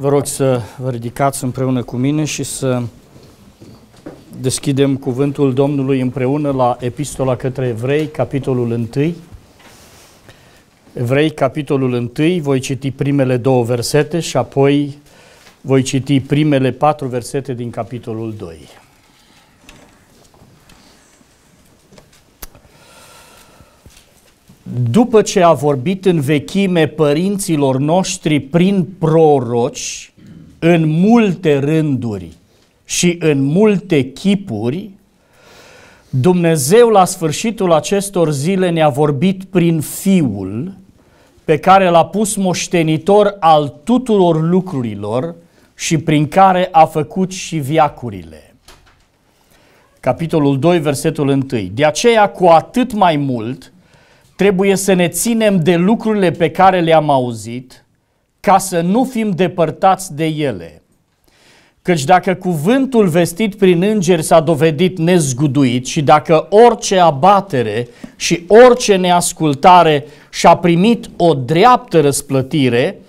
Vă rog să vă ridicați împreună cu mine și să deschidem cuvântul Domnului împreună la Epistola către Evrei, capitolul 1. Evrei, capitolul 1, voi citi primele două versete și apoi voi citi primele patru versete din capitolul 2. După ce a vorbit în vechime părinților noștri prin proroci, în multe rânduri și în multe chipuri, Dumnezeu la sfârșitul acestor zile ne-a vorbit prin Fiul, pe care l-a pus moștenitor al tuturor lucrurilor și prin care a făcut și viacurile. Capitolul 2, versetul 1. De aceea, cu atât mai mult, trebuie să ne ținem de lucrurile pe care le-am auzit, ca să nu fim depărtați de ele. Căci dacă cuvântul vestit prin îngeri s-a dovedit nezguduit și dacă orice abatere și orice neascultare și-a primit o dreaptă răsplătire,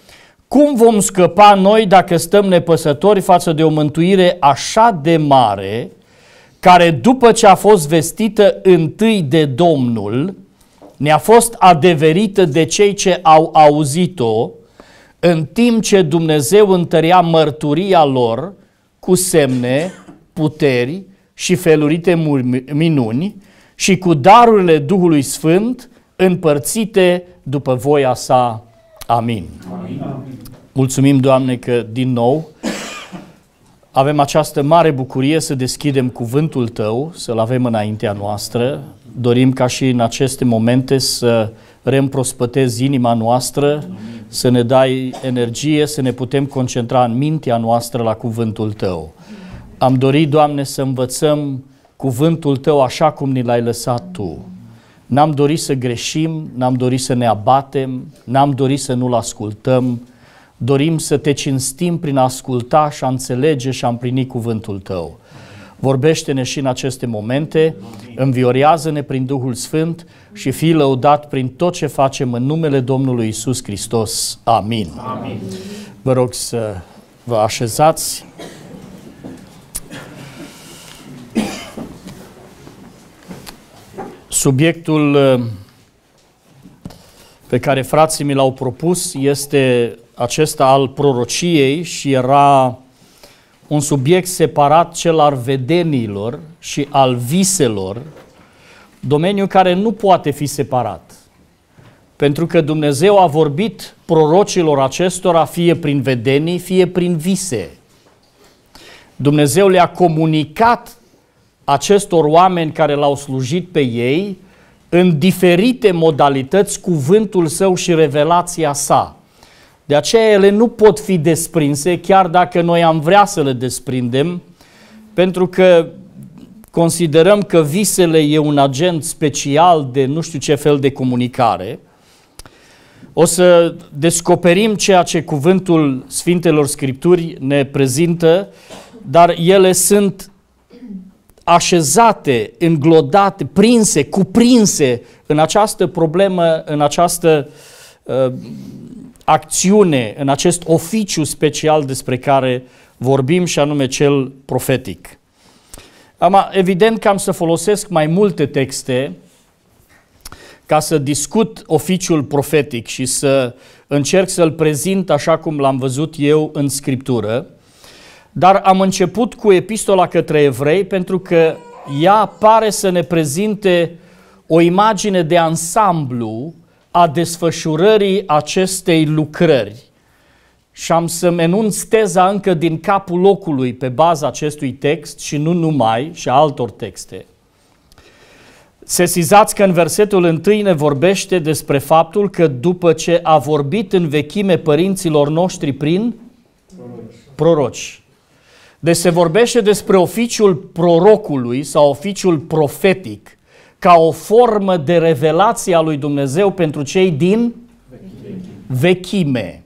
cum vom scăpa noi dacă stăm nepăsători față de o mântuire așa de mare, care după ce a fost vestită întâi de Domnul, ne-a fost adeverită de cei ce au auzit-o, în timp ce Dumnezeu întărea mărturia lor cu semne, puteri și felurite minuni și cu darurile Duhului Sfânt împărțite după voia sa. Amin. Amin. Mulțumim, Doamne, că din nou avem această mare bucurie să deschidem cuvântul Tău, să-L avem înaintea noastră. Dorim ca și în aceste momente să reîmprospătezi inima noastră, să ne dai energie, să ne putem concentra în mintea noastră la cuvântul Tău. Am dorit, Doamne, să învățăm cuvântul Tău așa cum ni l-ai lăsat Tu. N-am dorit să greșim, n-am dorit să ne abatem, n-am dorit să nu-L ascultăm, dorim să te cinstim prin a asculta și a înțelege și a împlini cuvântul Tău. Vorbește-ne și în aceste momente, înviorează-ne prin Duhul Sfânt și fii lăudat prin tot ce facem în numele Domnului Isus Hristos. Amin. Amin. Vă rog să vă așezați. Subiectul uh, pe care frații mi l-au propus este acesta al prorociei și era un subiect separat cel al vedenilor și al viselor, domeniu care nu poate fi separat. Pentru că Dumnezeu a vorbit prorocilor acestora fie prin vedenii, fie prin vise. Dumnezeu le-a comunicat acestor oameni care l-au slujit pe ei în diferite modalități cuvântul său și revelația sa. De aceea ele nu pot fi desprinse, chiar dacă noi am vrea să le desprindem, pentru că considerăm că visele e un agent special de nu știu ce fel de comunicare. O să descoperim ceea ce cuvântul Sfintelor Scripturi ne prezintă, dar ele sunt așezate, înglodate, prinse, cuprinse în această problemă, în această uh, acțiune, în acest oficiu special despre care vorbim și anume cel profetic. Am, evident că am să folosesc mai multe texte ca să discut oficiul profetic și să încerc să-l prezint așa cum l-am văzut eu în Scriptură, dar am început cu epistola către evrei pentru că ea pare să ne prezinte o imagine de ansamblu a desfășurării acestei lucrări. Și am să-mi enunț teza încă din capul locului pe baza acestui text și nu numai, și altor texte. Sesizați că în versetul întâi ne vorbește despre faptul că după ce a vorbit în vechime părinților noștri prin proroci. proroci. Deci se vorbește despre oficiul prorocului sau oficiul profetic, ca o formă de revelație a lui Dumnezeu pentru cei din vechime.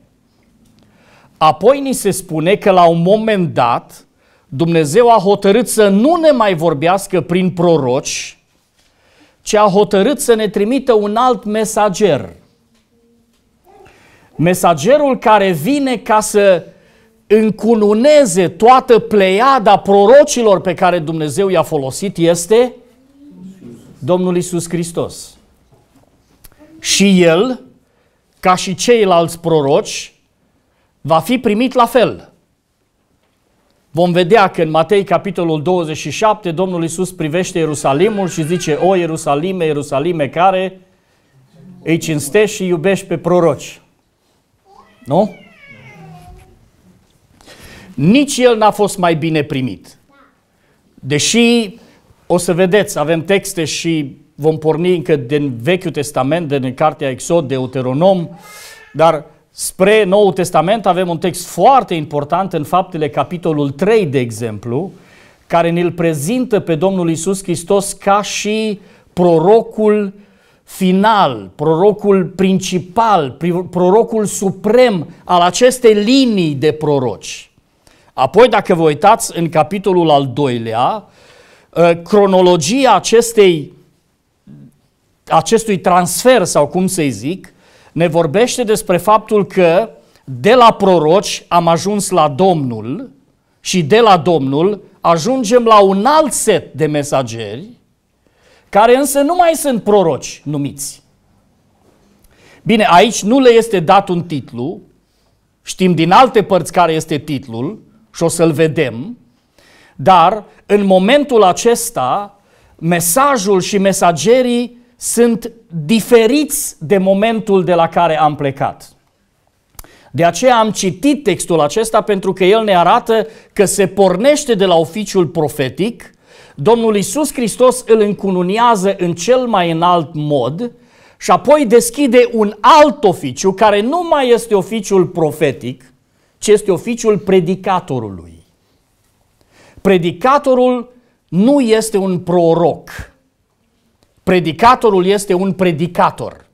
Apoi ni se spune că la un moment dat Dumnezeu a hotărât să nu ne mai vorbească prin proroci, ci a hotărât să ne trimită un alt mesager. Mesagerul care vine ca să încununeze toată pleiada prorocilor pe care Dumnezeu i-a folosit este Domnul Isus Hristos. Și el, ca și ceilalți proroci, va fi primit la fel. Vom vedea că în Matei capitolul 27 Domnul Isus privește Ierusalimul și zice, o Ierusalime, Ierusalime care îi cinstești și iubești pe proroci. Nu? Nici el n-a fost mai bine primit. Deși, o să vedeți, avem texte și vom porni încă din Vechiul Testament, din Cartea Exod, Deuteronom, dar spre Noul Testament avem un text foarte important în Faptele, capitolul 3, de exemplu, care ne-l prezintă pe Domnul Isus Hristos ca și prorocul final, prorocul principal, prorocul suprem al acestei linii de proroci. Apoi, dacă vă uitați în capitolul al doilea, ă, cronologia acestei, acestui transfer, sau cum să-i zic, ne vorbește despre faptul că de la proroci am ajuns la Domnul și de la Domnul ajungem la un alt set de mesageri, care însă nu mai sunt proroci numiți. Bine, aici nu le este dat un titlu, știm din alte părți care este titlul, și o să-l vedem, dar în momentul acesta mesajul și mesagerii sunt diferiți de momentul de la care am plecat. De aceea am citit textul acesta pentru că el ne arată că se pornește de la oficiul profetic, Domnul Isus Hristos îl încununiază în cel mai înalt mod și apoi deschide un alt oficiu care nu mai este oficiul profetic, ci este oficiul predicatorului. Predicatorul nu este un proroc. Predicatorul este un predicator.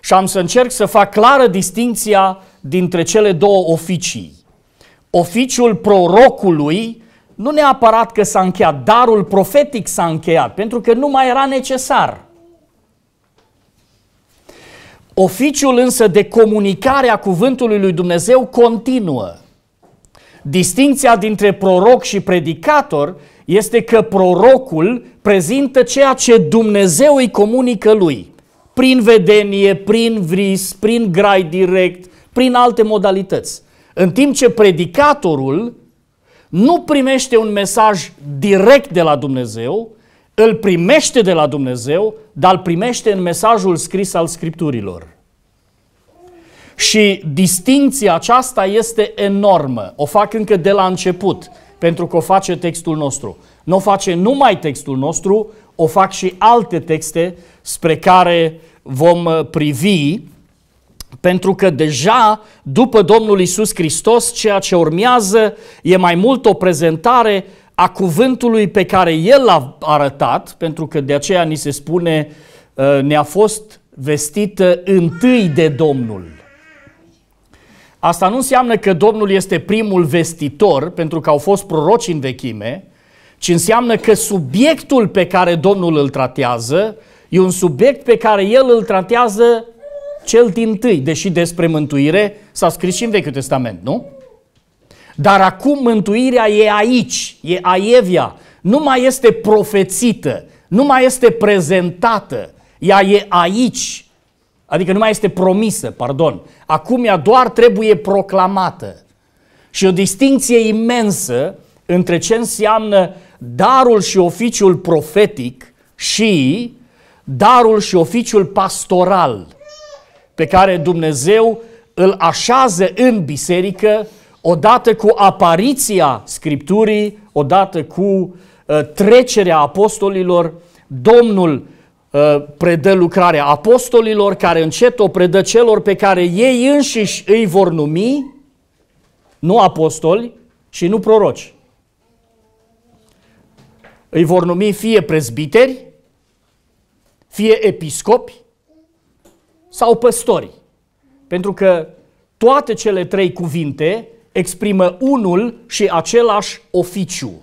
Și am să încerc să fac clară distinția dintre cele două oficii. Oficiul prorocului nu neapărat că s-a încheiat, darul profetic s-a încheiat, pentru că nu mai era necesar. Oficiul însă de comunicare a cuvântului lui Dumnezeu continuă. Distinția dintre proroc și predicator este că prorocul prezintă ceea ce Dumnezeu îi comunică lui, prin vedenie, prin vis, prin grai direct, prin alte modalități. În timp ce predicatorul nu primește un mesaj direct de la Dumnezeu, îl primește de la Dumnezeu, dar îl primește în mesajul scris al Scripturilor. Și distinția aceasta este enormă. O fac încă de la început, pentru că o face textul nostru. Nu o face numai textul nostru, o fac și alte texte spre care vom uh, privi, pentru că deja după Domnul Isus Hristos, ceea ce urmează e mai mult o prezentare a cuvântului pe care El l-a arătat, pentru că de aceea ni se spune, uh, ne-a fost vestită întâi de Domnul. Asta nu înseamnă că Domnul este primul vestitor, pentru că au fost proroci în vechime, ci înseamnă că subiectul pe care Domnul îl tratează e un subiect pe care El îl tratează cel din tâi, deși despre mântuire s-a scris și în Vechiul Testament, nu? Dar acum mântuirea e aici, e aievia, nu mai este profețită, nu mai este prezentată, ea e aici, adică nu mai este promisă, pardon. Acum ea doar trebuie proclamată. Și o distinție imensă între ce înseamnă darul și oficiul profetic și darul și oficiul pastoral pe care Dumnezeu îl așează în biserică odată cu apariția Scripturii, odată cu uh, trecerea apostolilor, Domnul uh, predă lucrarea apostolilor, care încet o predă celor pe care ei înșiși îi vor numi, nu apostoli și nu proroci. Îi vor numi fie prezbiteri, fie episcopi sau păstori. Pentru că toate cele trei cuvinte exprimă unul și același oficiu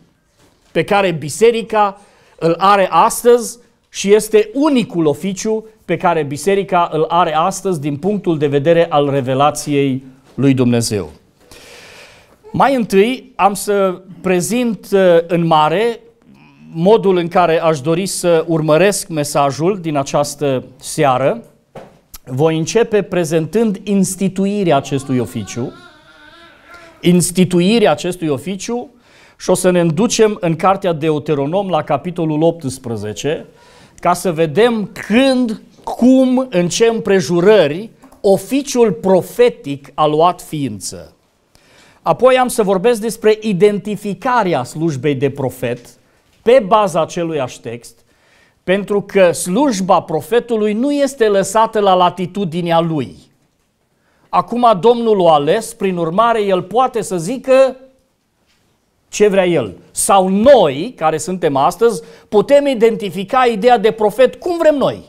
pe care biserica îl are astăzi și este unicul oficiu pe care biserica îl are astăzi din punctul de vedere al revelației lui Dumnezeu. Mai întâi am să prezint uh, în mare modul în care aș dori să urmăresc mesajul din această seară. Voi începe prezentând instituirea acestui oficiu, instituirea acestui oficiu și o să ne înducem în cartea Deuteronom la capitolul 18 ca să vedem când, cum, în ce împrejurări oficiul profetic a luat ființă. Apoi am să vorbesc despre identificarea slujbei de profet pe baza aceluiași text, pentru că slujba profetului nu este lăsată la latitudinea lui. Acum Domnul o ales, prin urmare el poate să zică ce vrea el. Sau noi, care suntem astăzi, putem identifica ideea de profet cum vrem noi.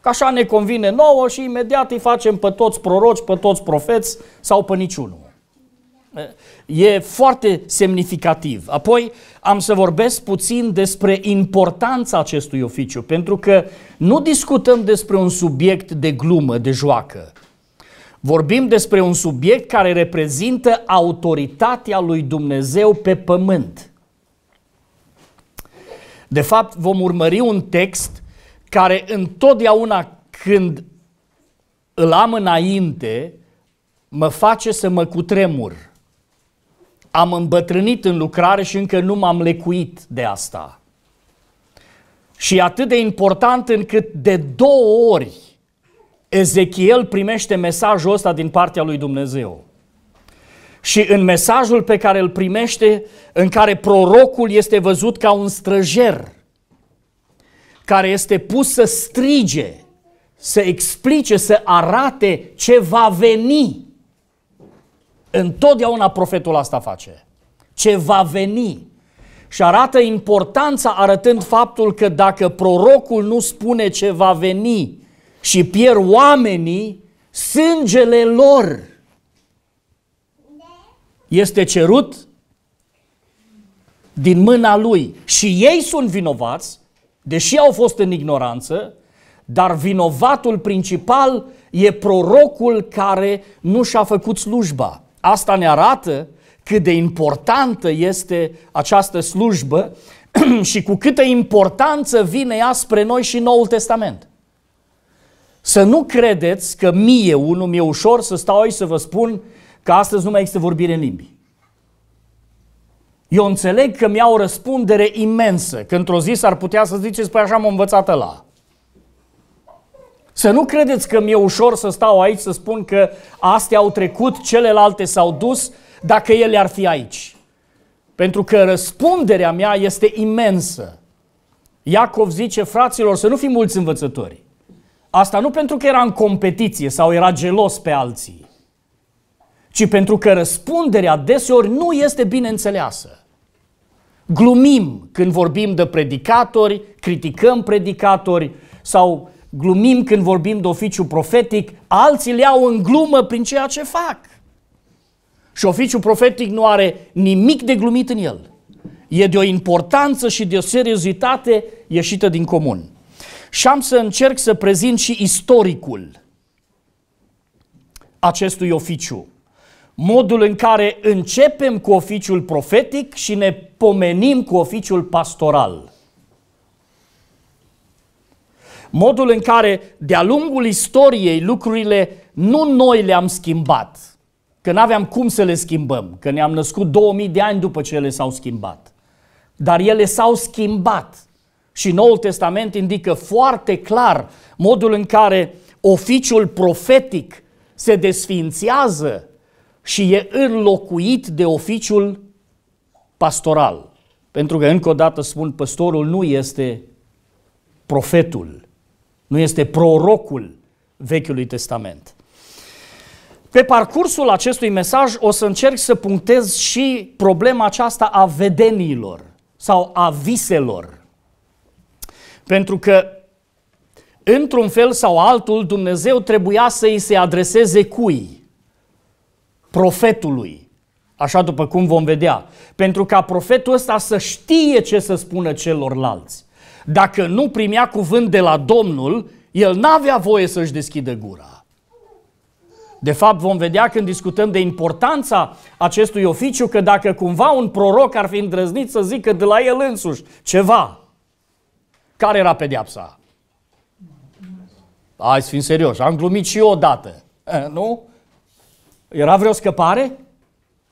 Că așa ne convine nouă și imediat îi facem pe toți proroci, pe toți profeți sau pe niciunul. E foarte semnificativ. Apoi am să vorbesc puțin despre importanța acestui oficiu, pentru că nu discutăm despre un subiect de glumă, de joacă. Vorbim despre un subiect care reprezintă autoritatea lui Dumnezeu pe pământ. De fapt, vom urmări un text care întotdeauna când îl am înainte, mă face să mă cutremur. Am îmbătrânit în lucrare și încă nu m-am lecuit de asta. Și atât de important încât de două ori Ezechiel primește mesajul ăsta din partea lui Dumnezeu. Și în mesajul pe care îl primește, în care prorocul este văzut ca un străjer, care este pus să strige, să explice, să arate ce va veni. Întotdeauna profetul asta face. Ce va veni. Și arată importanța arătând faptul că dacă prorocul nu spune ce va veni, și pierd oamenii sângele lor. Este cerut din mâna lui. Și ei sunt vinovați, deși au fost în ignoranță, dar vinovatul principal e prorocul care nu și-a făcut slujba. Asta ne arată cât de importantă este această slujbă și cu câtă importanță vine ea spre noi și Noul Testament. Să nu credeți că mie, unul mi-e ușor să stau aici să vă spun că astăzi nu mai există vorbire în limbi. Eu înțeleg că mi-au o răspundere imensă, că într-o zi s-ar putea să ziceți, păi așa m-am învățat la. Să nu credeți că mi-e ușor să stau aici să spun că astea au trecut, celelalte s-au dus, dacă ele ar fi aici. Pentru că răspunderea mea este imensă. Iacov zice, fraților, să nu fim mulți învățători. Asta nu pentru că era în competiție sau era gelos pe alții, ci pentru că răspunderea deseori nu este bine înțeleasă. Glumim când vorbim de predicatori, criticăm predicatori sau glumim când vorbim de oficiu profetic, alții le iau în glumă prin ceea ce fac. Și oficiul profetic nu are nimic de glumit în el. E de o importanță și de o seriozitate ieșită din comun și am să încerc să prezint și istoricul acestui oficiu. Modul în care începem cu oficiul profetic și ne pomenim cu oficiul pastoral. Modul în care de-a lungul istoriei lucrurile nu noi le-am schimbat, că nu aveam cum să le schimbăm, că ne-am născut 2000 de ani după ce ele s-au schimbat. Dar ele s-au schimbat și Noul Testament indică foarte clar modul în care oficiul profetic se desfințează și e înlocuit de oficiul pastoral. Pentru că, încă o dată spun, păstorul nu este profetul, nu este prorocul Vechiului Testament. Pe parcursul acestui mesaj o să încerc să punctez și problema aceasta a vedeniilor sau a viselor. Pentru că, într-un fel sau altul, Dumnezeu trebuia să îi se adreseze cui? Profetului. Așa după cum vom vedea. Pentru ca profetul ăsta să știe ce să spună celorlalți. Dacă nu primea cuvânt de la Domnul, el n-avea voie să-și deschidă gura. De fapt, vom vedea când discutăm de importanța acestui oficiu că dacă cumva un proroc ar fi îndrăznit să zică de la el însuși ceva, care era pedeapsa? Hai să fim serios, am glumit și eu odată, eh, nu? Era vreo scăpare?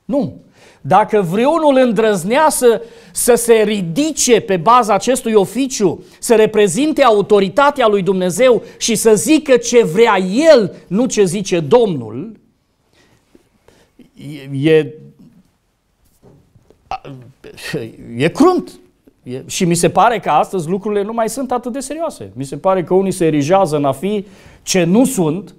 Nu. Dacă vreunul îndrăznea să, să se ridice pe baza acestui oficiu, să reprezinte autoritatea lui Dumnezeu și să zică ce vrea el, nu ce zice Domnul, e, e, e crunt. E, și mi se pare că astăzi lucrurile nu mai sunt atât de serioase. Mi se pare că unii se erigează în a fi ce nu sunt,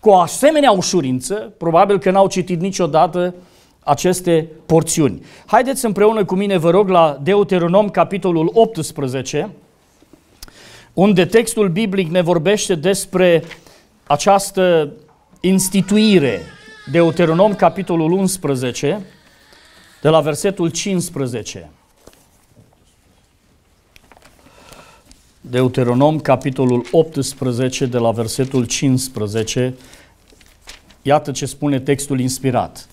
cu o asemenea ușurință, probabil că n-au citit niciodată aceste porțiuni. Haideți împreună cu mine, vă rog, la Deuteronom, capitolul 18, unde textul biblic ne vorbește despre această instituire. Deuteronom, capitolul 11, de la versetul 15. Deuteronom, capitolul 18, de la versetul 15. Iată ce spune textul inspirat.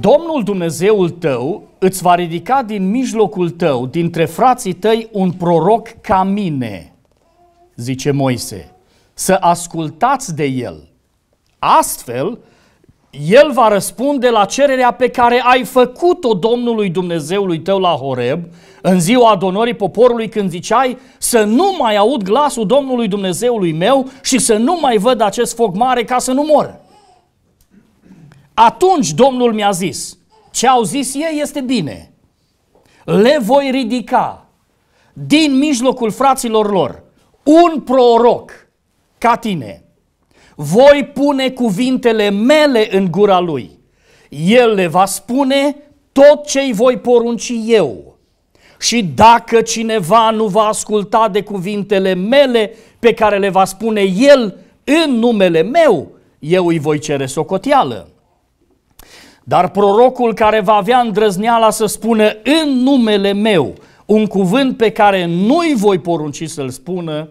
Domnul Dumnezeul tău îți va ridica din mijlocul tău, dintre frații tăi, un proroc ca mine, zice Moise, să ascultați de el. Astfel, el va răspunde la cererea pe care ai făcut-o Domnului Dumnezeului tău la Horeb, în ziua adonorii poporului când ziceai să nu mai aud glasul Domnului Dumnezeului meu și să nu mai văd acest foc mare ca să nu mor. Atunci Domnul mi-a zis, ce au zis ei este bine. Le voi ridica din mijlocul fraților lor un proroc ca tine. Voi pune cuvintele mele în gura lui. El le va spune tot ce îi voi porunci eu. Și dacă cineva nu va asculta de cuvintele mele pe care le va spune el în numele meu, eu îi voi cere socoteală. Dar prorocul care va avea îndrăzneala să spună în numele meu un cuvânt pe care nu-i voi porunci să-l spună,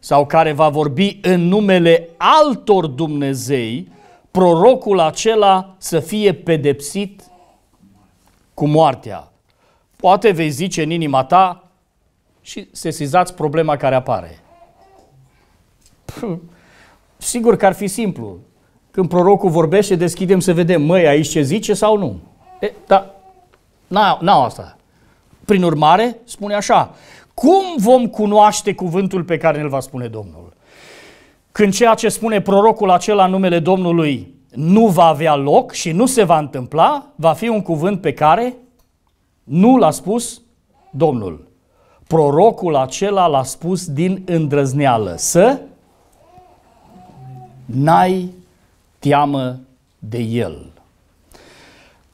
sau care va vorbi în numele altor Dumnezei, prorocul acela să fie pedepsit cu moartea. Poate vei zice în inima ta și sesizați problema care apare. Puh, sigur că ar fi simplu. Când prorocul vorbește, deschidem să vedem, măi, aici ce zice sau nu. E, da, n-au asta. Prin urmare, spune așa, cum vom cunoaște cuvântul pe care ne-l va spune Domnul? Când ceea ce spune prorocul acela în numele Domnului nu va avea loc și nu se va întâmpla, va fi un cuvânt pe care nu l-a spus Domnul. Prorocul acela l-a spus din îndrăzneală. Să n-ai teamă de el.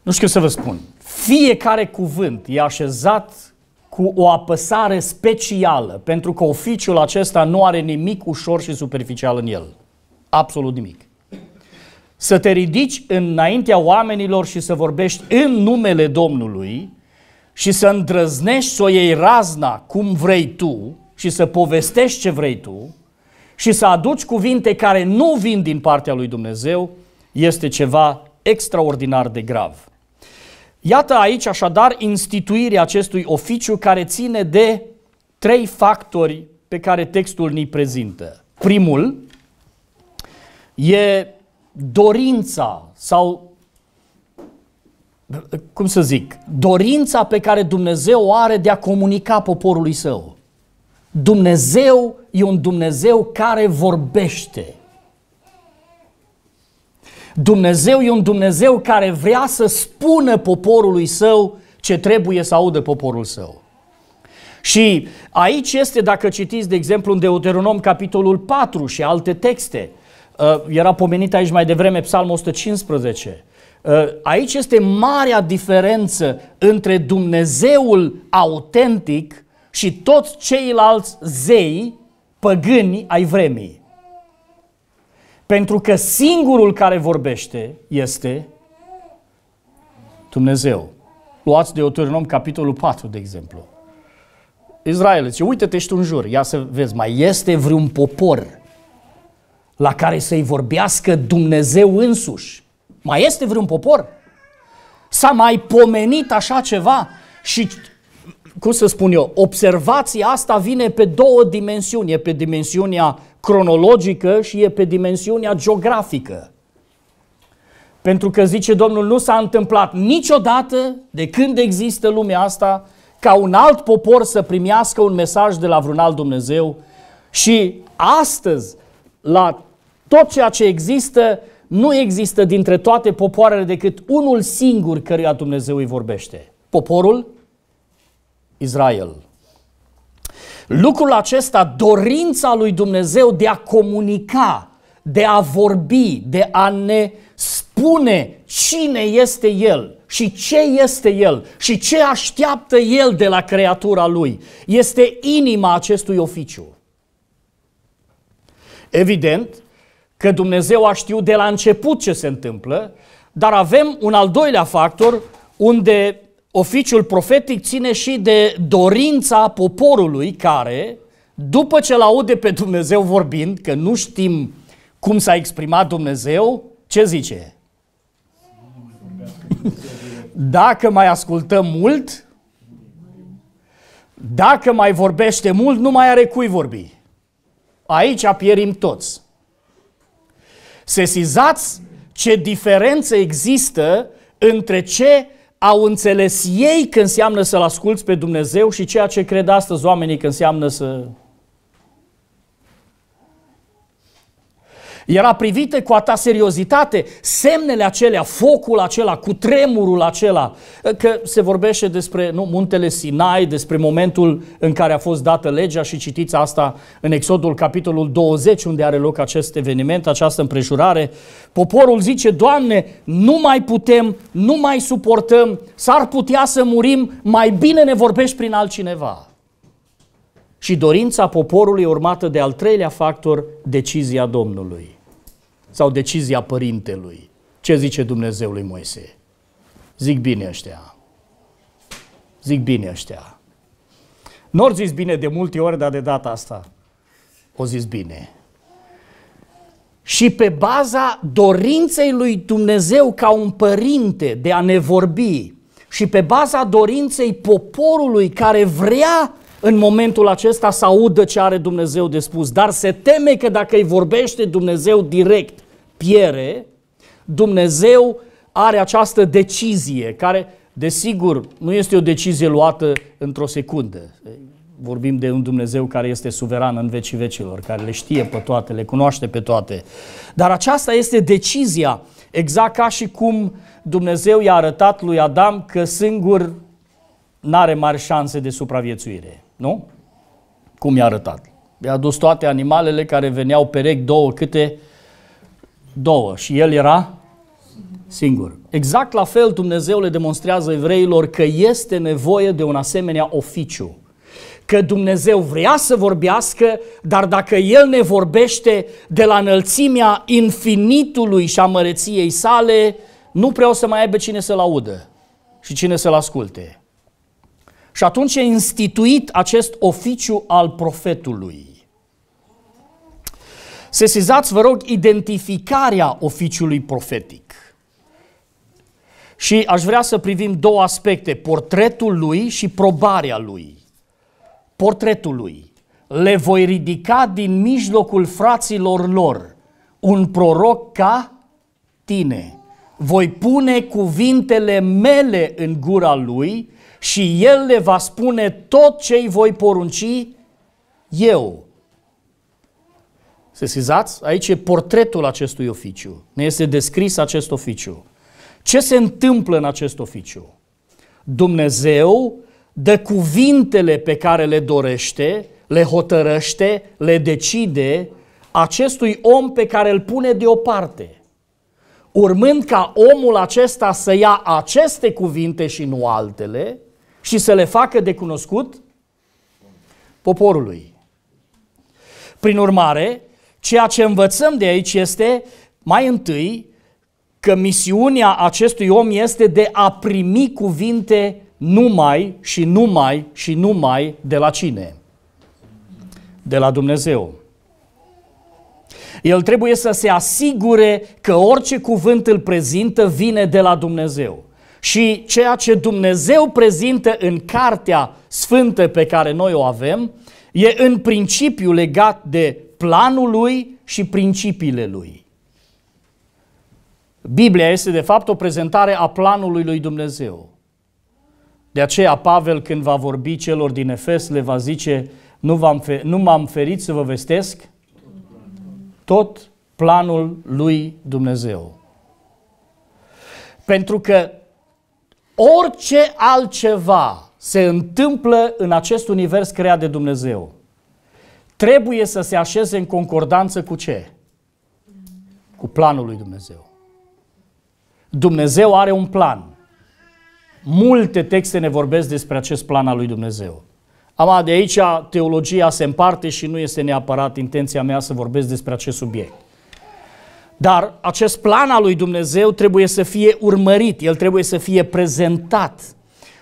Nu știu să vă spun. Fiecare cuvânt e așezat cu o apăsare specială, pentru că oficiul acesta nu are nimic ușor și superficial în el. Absolut nimic. Să te ridici înaintea oamenilor și să vorbești în numele Domnului și să îndrăznești să o iei razna cum vrei tu și să povestești ce vrei tu, și să aduci cuvinte care nu vin din partea lui Dumnezeu este ceva extraordinar de grav. Iată aici așadar instituirea acestui oficiu care ține de trei factori pe care textul ni prezintă. Primul e dorința sau cum să zic, dorința pe care Dumnezeu o are de a comunica poporului său. Dumnezeu e un Dumnezeu care vorbește. Dumnezeu e un Dumnezeu care vrea să spună poporului său ce trebuie să audă poporul său. Și aici este, dacă citiți, de exemplu, în Deuteronom, capitolul 4 și alte texte, uh, era pomenit aici mai devreme Psalmul 115, uh, aici este marea diferență între Dumnezeul autentic și toți ceilalți zei păgâni ai vremii. Pentru că singurul care vorbește este Dumnezeu. Luați de Deuteronom capitolul 4, de exemplu. Israel zice, uite-te și tu în jur, ia să vezi, mai este vreun popor la care să-i vorbească Dumnezeu însuși. Mai este vreun popor? S-a mai pomenit așa ceva? Și, cum să spun eu, observația asta vine pe două dimensiuni. E pe dimensiunea cronologică și e pe dimensiunea geografică. Pentru că, zice Domnul, nu s-a întâmplat niciodată de când există lumea asta ca un alt popor să primească un mesaj de la vreun alt Dumnezeu și astăzi, la tot ceea ce există, nu există dintre toate popoarele decât unul singur căruia Dumnezeu îi vorbește. Poporul Israel. Lucrul acesta, dorința lui Dumnezeu de a comunica, de a vorbi, de a ne spune cine este El și ce este El și ce așteaptă El de la creatura Lui, este inima acestui oficiu. Evident că Dumnezeu a știut de la început ce se întâmplă, dar avem un al doilea factor unde oficiul profetic ține și de dorința poporului care, după ce l-aude pe Dumnezeu vorbind, că nu știm cum s-a exprimat Dumnezeu, ce zice? Dacă mai ascultăm mult, dacă mai vorbește mult, nu mai are cui vorbi. Aici pierim toți. Sesizați ce diferență există între ce au înțeles ei că înseamnă să-L asculți pe Dumnezeu și ceea ce cred astăzi oamenii că înseamnă să Era privită cu atâta seriozitate semnele acelea, focul acela, cu tremurul acela, că se vorbește despre nu, muntele Sinai, despre momentul în care a fost dată legea și citiți asta în Exodul capitolul 20, unde are loc acest eveniment, această împrejurare. Poporul zice, Doamne, nu mai putem, nu mai suportăm, s-ar putea să murim, mai bine ne vorbești prin altcineva. Și dorința poporului urmată de al treilea factor, decizia Domnului sau decizia părintelui. Ce zice Dumnezeu lui Moise? Zic bine ăștia. Zic bine ăștia. Nu ori zis bine de multe ori, dar de data asta o zis bine. Și pe baza dorinței lui Dumnezeu ca un părinte de a ne vorbi și pe baza dorinței poporului care vrea în momentul acesta să audă ce are Dumnezeu de spus, dar se teme că dacă îi vorbește Dumnezeu direct, piere, Dumnezeu are această decizie care, desigur, nu este o decizie luată într-o secundă. Vorbim de un Dumnezeu care este suveran în vecii vecilor, care le știe pe toate, le cunoaște pe toate. Dar aceasta este decizia, exact ca și cum Dumnezeu i-a arătat lui Adam că singur n-are mari șanse de supraviețuire. Nu? Cum i-a arătat? I-a adus toate animalele care veneau perechi, două câte, două și el era singur. Exact la fel Dumnezeu le demonstrează evreilor că este nevoie de un asemenea oficiu. Că Dumnezeu vrea să vorbească, dar dacă El ne vorbește de la înălțimea infinitului și a măreției sale, nu prea o să mai aibă cine să-L audă și cine să-L asculte. Și atunci e instituit acest oficiu al profetului. Sesizați, vă rog, identificarea oficiului profetic. Și aș vrea să privim două aspecte, portretul lui și probarea lui. Portretul lui. Le voi ridica din mijlocul fraților lor un proroc ca tine. Voi pune cuvintele mele în gura lui și el le va spune tot ce îi voi porunci eu. Sesizați? Aici e portretul acestui oficiu. Ne este descris acest oficiu. Ce se întâmplă în acest oficiu? Dumnezeu dă cuvintele pe care le dorește, le hotărăște, le decide acestui om pe care îl pune deoparte. Urmând ca omul acesta să ia aceste cuvinte și nu altele și să le facă de cunoscut poporului. Prin urmare, Ceea ce învățăm de aici este, mai întâi, că misiunea acestui om este de a primi cuvinte numai și numai și numai de la cine? De la Dumnezeu. El trebuie să se asigure că orice cuvânt îl prezintă vine de la Dumnezeu. Și ceea ce Dumnezeu prezintă în cartea sfântă pe care noi o avem, e în principiu legat de planul lui și principiile lui. Biblia este de fapt o prezentare a planului lui Dumnezeu. De aceea Pavel când va vorbi celor din Efes le va zice nu, v-am fe- nu m-am ferit să vă vestesc tot planul lui Dumnezeu. Pentru că orice altceva se întâmplă în acest univers creat de Dumnezeu, trebuie să se așeze în concordanță cu ce? Cu planul lui Dumnezeu. Dumnezeu are un plan. Multe texte ne vorbesc despre acest plan al lui Dumnezeu. Ama de aici teologia se împarte și nu este neapărat intenția mea să vorbesc despre acest subiect. Dar acest plan al lui Dumnezeu trebuie să fie urmărit, el trebuie să fie prezentat.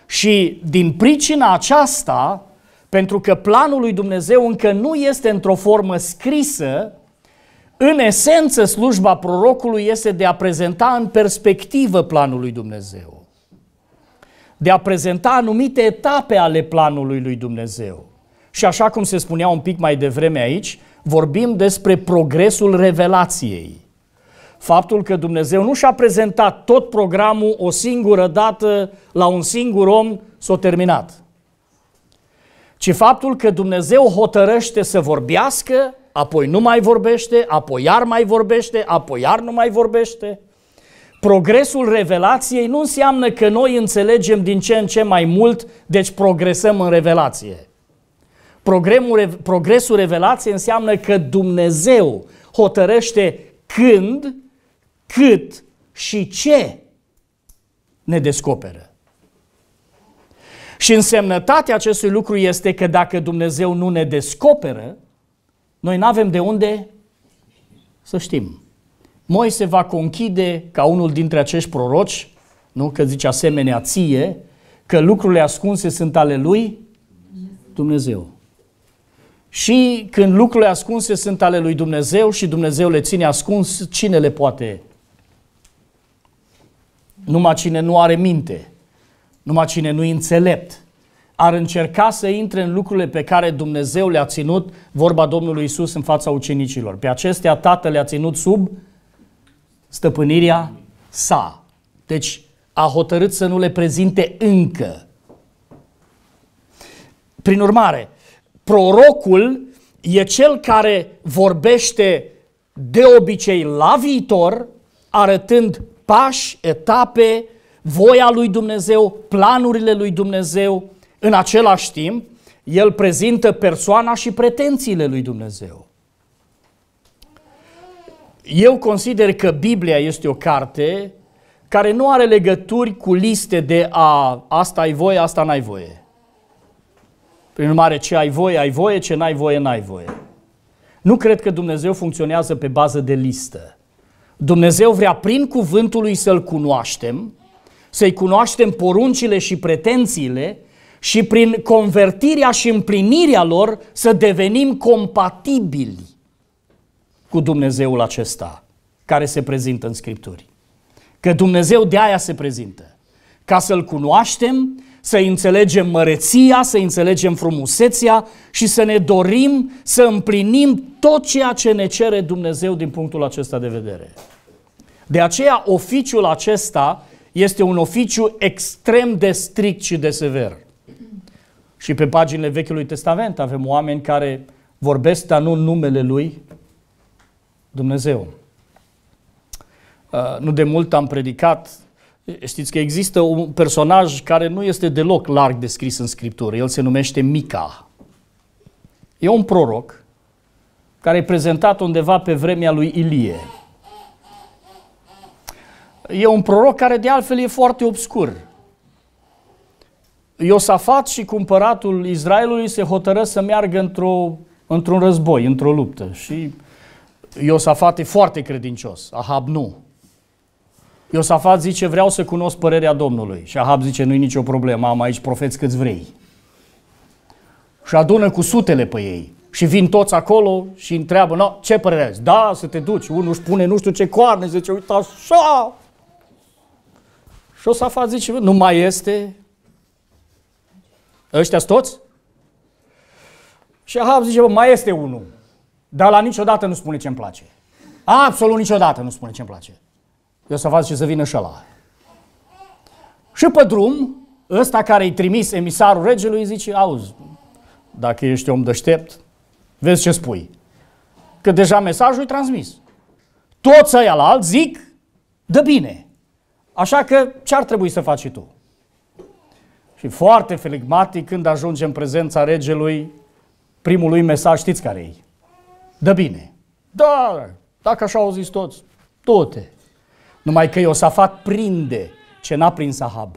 Și din pricina aceasta, pentru că planul lui Dumnezeu încă nu este într-o formă scrisă, în esență slujba prorocului este de a prezenta în perspectivă planul lui Dumnezeu de a prezenta anumite etape ale planului lui Dumnezeu. Și așa cum se spunea un pic mai devreme aici, vorbim despre progresul revelației. Faptul că Dumnezeu nu și-a prezentat tot programul o singură dată la un singur om s-a terminat. Ci faptul că Dumnezeu hotărăște să vorbească, apoi nu mai vorbește, apoi iar mai vorbește, apoi iar nu mai vorbește – Progresul revelației nu înseamnă că noi înțelegem din ce în ce mai mult, deci progresăm în revelație. Progresul revelației înseamnă că Dumnezeu hotărăște când, cât și ce ne descoperă. Și însemnătatea acestui lucru este că dacă Dumnezeu nu ne descoperă, noi nu avem de unde să știm. Moise va conchide ca unul dintre acești proroci, nu că zice asemenea ție, că lucrurile ascunse sunt ale lui Dumnezeu. Și când lucrurile ascunse sunt ale lui Dumnezeu și Dumnezeu le ține ascuns, cine le poate? Numai cine nu are minte, numai cine nu înțelept, ar încerca să intre în lucrurile pe care Dumnezeu le-a ținut, vorba Domnului Isus în fața ucenicilor. Pe acestea Tatăl le-a ținut sub stăpânirea sa. Deci a hotărât să nu le prezinte încă. Prin urmare, prorocul e cel care vorbește de obicei la viitor, arătând pași, etape, voia lui Dumnezeu, planurile lui Dumnezeu. În același timp, el prezintă persoana și pretențiile lui Dumnezeu. Eu consider că Biblia este o carte care nu are legături cu liste de a, asta ai voie, asta n-ai voie. Prin urmare, ce ai voie, ai voie, ce n-ai voie, n-ai voie. Nu cred că Dumnezeu funcționează pe bază de listă. Dumnezeu vrea prin cuvântul lui să-L cunoaștem, să-i cunoaștem poruncile și pretențiile și prin convertirea și împlinirea lor să devenim compatibili cu Dumnezeul acesta care se prezintă în Scripturi. Că Dumnezeu de aia se prezintă. Ca să-L cunoaștem, să înțelegem măreția, să înțelegem frumusețea și să ne dorim să împlinim tot ceea ce ne cere Dumnezeu din punctul acesta de vedere. De aceea, oficiul acesta este un oficiu extrem de strict și de sever. Și pe paginile Vechiului Testament avem oameni care vorbesc, dar nu în numele Lui, Dumnezeu. Uh, nu de mult am predicat, știți că există un personaj care nu este deloc larg descris în Scriptură, el se numește Mica. E un proroc care e prezentat undeva pe vremea lui Ilie. E un proroc care de altfel e foarte obscur. Iosafat și cumpăratul Israelului se hotără să meargă într-o, într-un război, într-o luptă și Iosafat e foarte credincios, Ahab nu. Iosafat zice, vreau să cunosc părerea Domnului. Și Ahab zice, nu-i nicio problemă, am aici profeți câți vrei. Și adună cu sutele pe ei. și vin toți acolo și întreabă, no, ce părere ai? Da, să te duci. Unul își pune nu știu ce coarne, zice, uite așa. Și o să faci, zice, nu mai este. Ăștia toți? Și Ahab zice, bă, mai este unul. Dar la niciodată nu spune ce-mi place. Absolut niciodată nu spune ce-mi place. Eu să fac și să vină și ăla. Și pe drum, ăsta care îi trimis emisarul regelui zice, auzi, dacă ești om deștept, vezi ce spui. Că deja mesajul e transmis. Toți ăia la alt zic, dă bine. Așa că ce ar trebui să faci tu? Și foarte feligmatic, când ajunge în prezența regelui, primul lui mesaj, știți care e? Dă bine. Da, dacă așa au zis toți, toate. Numai că Iosafat prinde ce n-a prins Ahab.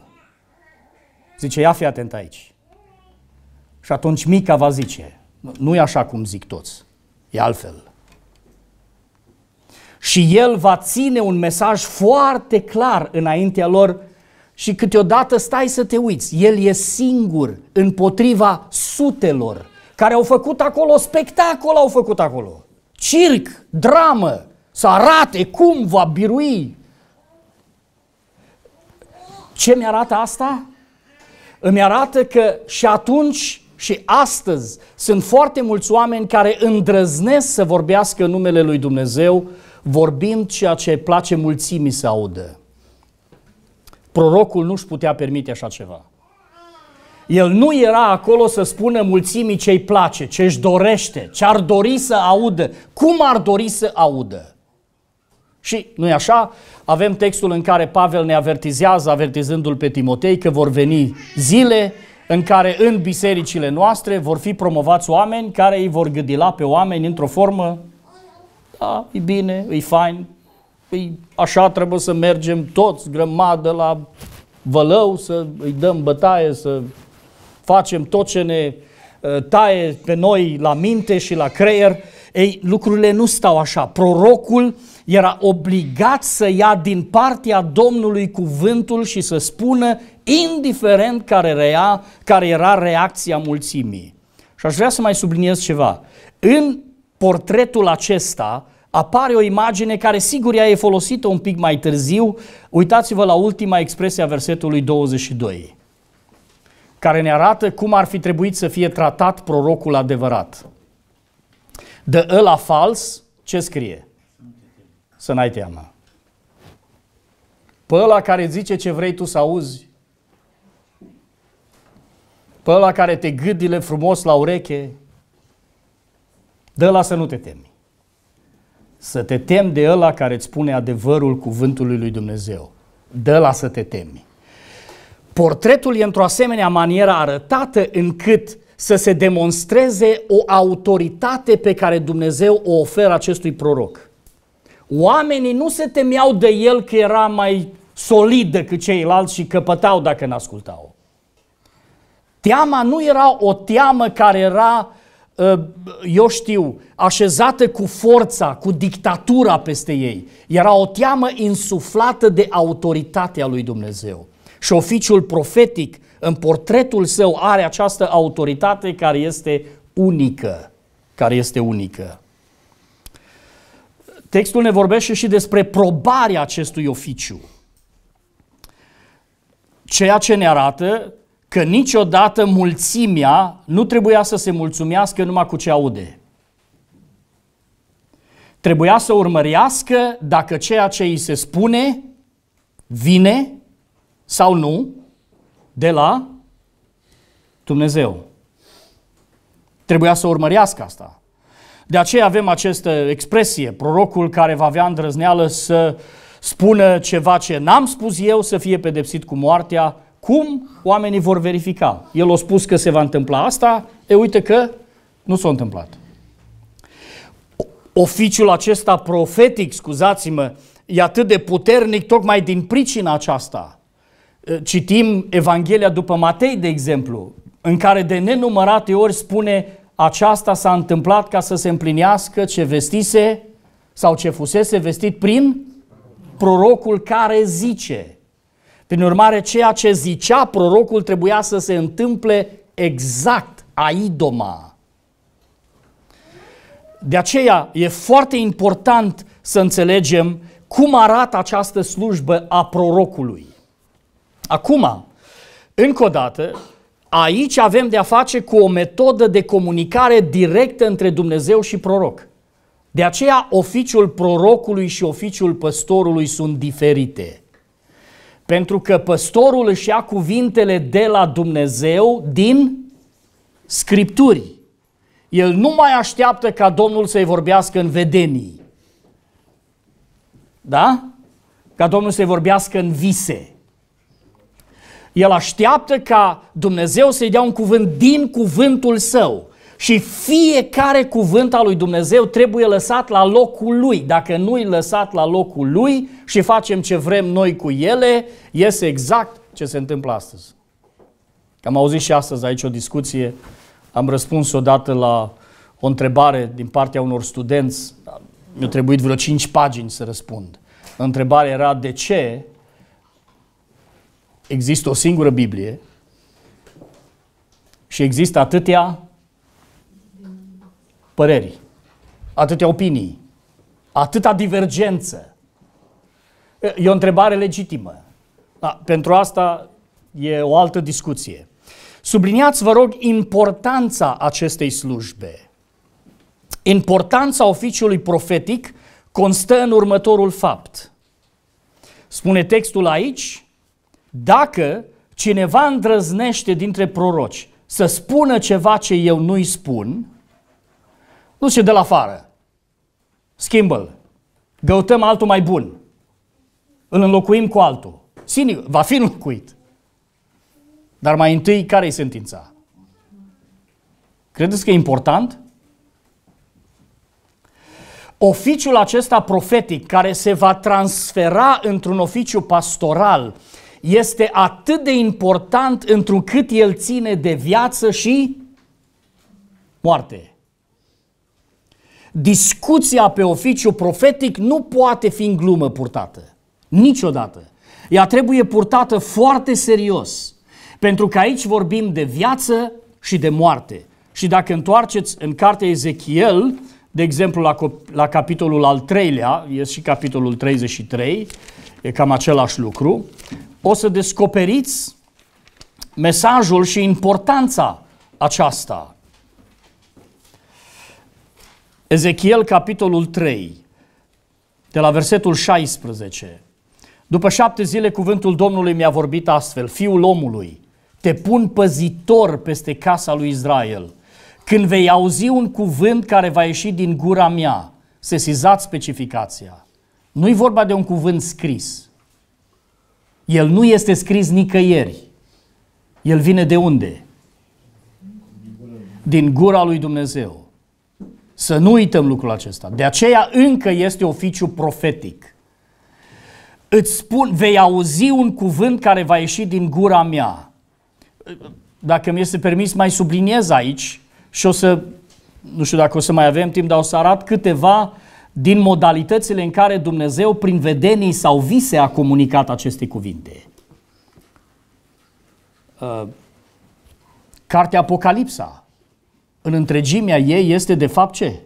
Zice, ia fi atent aici. Și atunci Mica va zice, nu e așa cum zic toți, e altfel. Și el va ține un mesaj foarte clar înaintea lor și câteodată stai să te uiți. El e singur împotriva sutelor care au făcut acolo spectacol, au făcut acolo. Circ, dramă, să arate cum va birui. Ce mi-arată asta? Îmi arată că și atunci și astăzi sunt foarte mulți oameni care îndrăznesc să vorbească în numele lui Dumnezeu, vorbind ceea ce place mulțimii să audă. Prorocul nu-și putea permite așa ceva. El nu era acolo să spună mulțimii ce-i place, ce își dorește, ce ar dori să audă, cum ar dori să audă. Și, nu e așa? Avem textul în care Pavel ne avertizează, avertizându-l pe Timotei, că vor veni zile în care în bisericile noastre vor fi promovați oameni care îi vor gâdila pe oameni într-o formă, da, e bine, e fain, e așa trebuie să mergem toți, grămadă la vălău, să îi dăm bătaie, să facem tot ce ne uh, taie pe noi la minte și la creier. Ei, lucrurile nu stau așa. Prorocul era obligat să ia din partea Domnului cuvântul și să spună, indiferent care, rea, care era reacția mulțimii. Și aș vrea să mai subliniez ceva. În portretul acesta apare o imagine care sigur ea e folosită un pic mai târziu. Uitați-vă la ultima expresie a versetului 22 care ne arată cum ar fi trebuit să fie tratat prorocul adevărat. De ăla fals, ce scrie? Să n-ai teamă. Pe ăla care zice ce vrei tu să auzi, pe ăla care te gâdile frumos la ureche, de ăla să nu te temi. Să te temi de ăla care îți spune adevărul cuvântului lui Dumnezeu. De ăla să te temi. Portretul e într-o asemenea manieră arătată încât să se demonstreze o autoritate pe care Dumnezeu o oferă acestui proroc. Oamenii nu se temeau de el că era mai solid decât ceilalți și căpătau dacă n-ascultau. Teama nu era o teamă care era, ă, eu știu, așezată cu forța, cu dictatura peste ei. Era o teamă insuflată de autoritatea lui Dumnezeu. Și oficiul profetic în portretul său are această autoritate care este unică, care este unică. Textul ne vorbește și despre probarea acestui oficiu. Ceea ce ne arată că niciodată mulțimea nu trebuia să se mulțumească numai cu ce aude. Trebuia să urmărească dacă ceea ce îi se spune vine sau nu de la Dumnezeu. Trebuia să urmărească asta. De aceea avem această expresie, prorocul care va avea îndrăzneală să spună ceva ce n-am spus eu, să fie pedepsit cu moartea, cum oamenii vor verifica? El a spus că se va întâmpla asta, e uite că nu s-a întâmplat. Oficiul acesta profetic, scuzați-mă, e atât de puternic tocmai din pricina aceasta – citim Evanghelia după Matei, de exemplu, în care de nenumărate ori spune aceasta s-a întâmplat ca să se împlinească ce vestise sau ce fusese vestit prin prorocul care zice. Prin urmare, ceea ce zicea prorocul trebuia să se întâmple exact, aidoma. De aceea e foarte important să înțelegem cum arată această slujbă a prorocului. Acum, încă o dată, aici avem de-a face cu o metodă de comunicare directă între Dumnezeu și proroc. De aceea, oficiul prorocului și oficiul păstorului sunt diferite. Pentru că păstorul își ia cuvintele de la Dumnezeu din Scripturi. El nu mai așteaptă ca Domnul să-i vorbească în vedenii. Da? Ca Domnul să-i vorbească în vise. El așteaptă ca Dumnezeu să-i dea un cuvânt din cuvântul său. Și fiecare cuvânt al lui Dumnezeu trebuie lăsat la locul lui. Dacă nu e lăsat la locul lui și facem ce vrem noi cu ele, iese exact ce se întâmplă astăzi. Am auzit și astăzi aici o discuție, am răspuns odată la o întrebare din partea unor studenți, mi-a trebuit vreo 5 pagini să răspund. Întrebarea era de ce există o singură Biblie și există atâtea păreri, atâtea opinii, atâta divergență. E o întrebare legitimă. Da, pentru asta e o altă discuție. Subliniați, vă rog, importanța acestei slujbe. Importanța oficiului profetic constă în următorul fapt. Spune textul aici, dacă cineva îndrăznește dintre proroci să spună ceva ce eu nu-i spun, nu se de la afară. Schimbă-l. Găutăm altul mai bun. Îl înlocuim cu altul. Sinic, va fi înlocuit. Dar mai întâi, care e sentința? Credeți că e important? Oficiul acesta profetic, care se va transfera într-un oficiu pastoral, este atât de important întrucât el ține de viață și moarte. Discuția pe oficiu profetic nu poate fi în glumă purtată. Niciodată. Ea trebuie purtată foarte serios. Pentru că aici vorbim de viață și de moarte. Și dacă întoarceți în cartea Ezechiel, de exemplu la, la capitolul al treilea, este și capitolul 33, e cam același lucru, o să descoperiți mesajul și importanța aceasta. Ezechiel, capitolul 3, de la versetul 16. După șapte zile, cuvântul Domnului mi-a vorbit astfel, Fiul omului, te pun păzitor peste casa lui Israel. Când vei auzi un cuvânt care va ieși din gura mea, sesizați specificația. Nu-i vorba de un cuvânt scris. El nu este scris nicăieri. El vine de unde? Din gura lui Dumnezeu. Să nu uităm lucrul acesta. De aceea încă este oficiu profetic. Îți spun, vei auzi un cuvânt care va ieși din gura mea. Dacă mi este permis, mai subliniez aici și o să, nu știu dacă o să mai avem timp, dar o să arat câteva din modalitățile în care Dumnezeu, prin vedenii sau vise, a comunicat aceste cuvinte. Uh, Cartea Apocalipsa, în întregimea ei, este de fapt ce?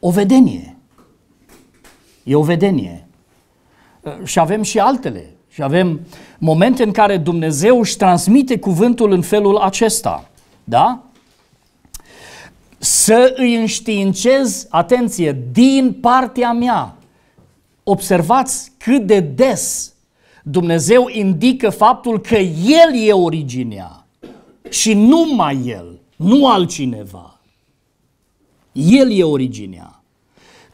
O vedenie. E o vedenie. Uh, și avem și altele. Și avem momente în care Dumnezeu își transmite cuvântul în felul acesta. Da? Să îi înștiincez, atenție, din partea mea. Observați cât de des Dumnezeu indică faptul că El e originea și numai El, nu altcineva. El e originea.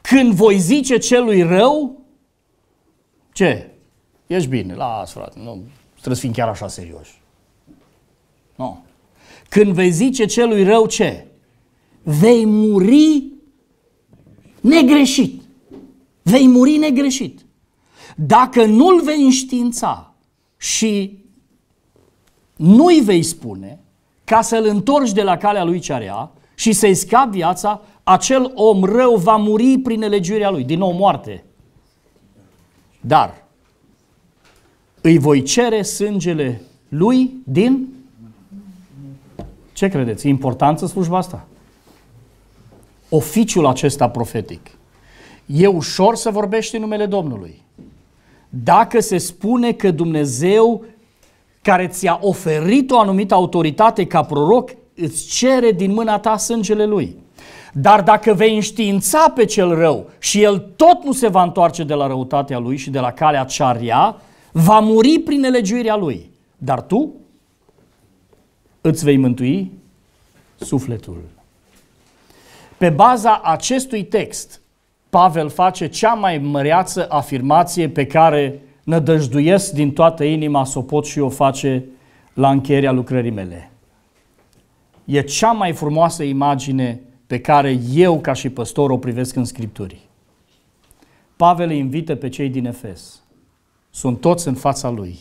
Când voi zice celui rău, ce? Ești bine, las frate, nu trebuie să fim chiar așa serioși. Nu. Când vei zice celui rău ce? Vei muri negreșit. Vei muri negreșit. Dacă nu-l vei înștiința și nu-i vei spune ca să-l întorci de la calea lui ce rea și să-i scapi viața, acel om rău va muri prin nelegiuirea lui. Din nou moarte. Dar îi voi cere sângele lui din... Ce credeți? E importanță slujba asta? oficiul acesta profetic. E ușor să vorbești în numele Domnului. Dacă se spune că Dumnezeu care ți-a oferit o anumită autoritate ca proroc, îți cere din mâna ta sângele lui. Dar dacă vei înștiința pe cel rău și el tot nu se va întoarce de la răutatea lui și de la calea cearia, va muri prin nelegiuirea lui. Dar tu îți vei mântui sufletul. Pe baza acestui text, Pavel face cea mai măreață afirmație pe care nădăjduiesc din toată inima să o pot și o face la încheierea lucrării mele. E cea mai frumoasă imagine pe care eu, ca și păstor, o privesc în Scripturi. Pavel îi invită pe cei din Efes. Sunt toți în fața lui.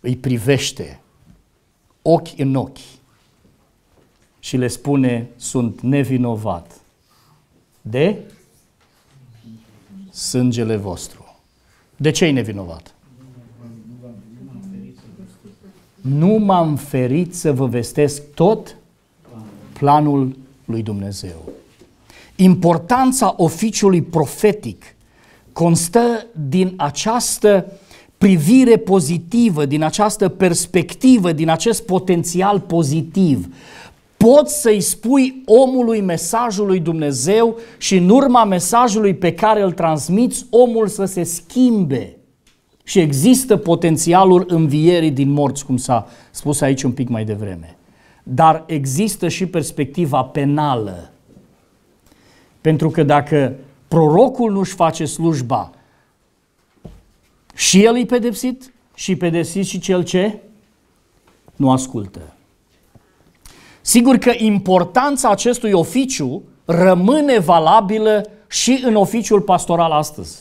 Îi privește, ochi în ochi, și le spune, sunt nevinovat de sângele vostru. De ce e nevinovat? Nu m-am ferit să vă vestesc tot planul lui Dumnezeu. Importanța oficiului profetic constă din această privire pozitivă, din această perspectivă, din acest potențial pozitiv. Poți să-i spui omului mesajul lui Dumnezeu și în urma mesajului pe care îl transmiți, omul să se schimbe. Și există potențialul învierii din morți, cum s-a spus aici un pic mai devreme. Dar există și perspectiva penală. Pentru că dacă prorocul nu-și face slujba, și el e pedepsit și pedepsit și cel ce nu ascultă. Sigur că importanța acestui oficiu rămâne valabilă și în oficiul pastoral astăzi.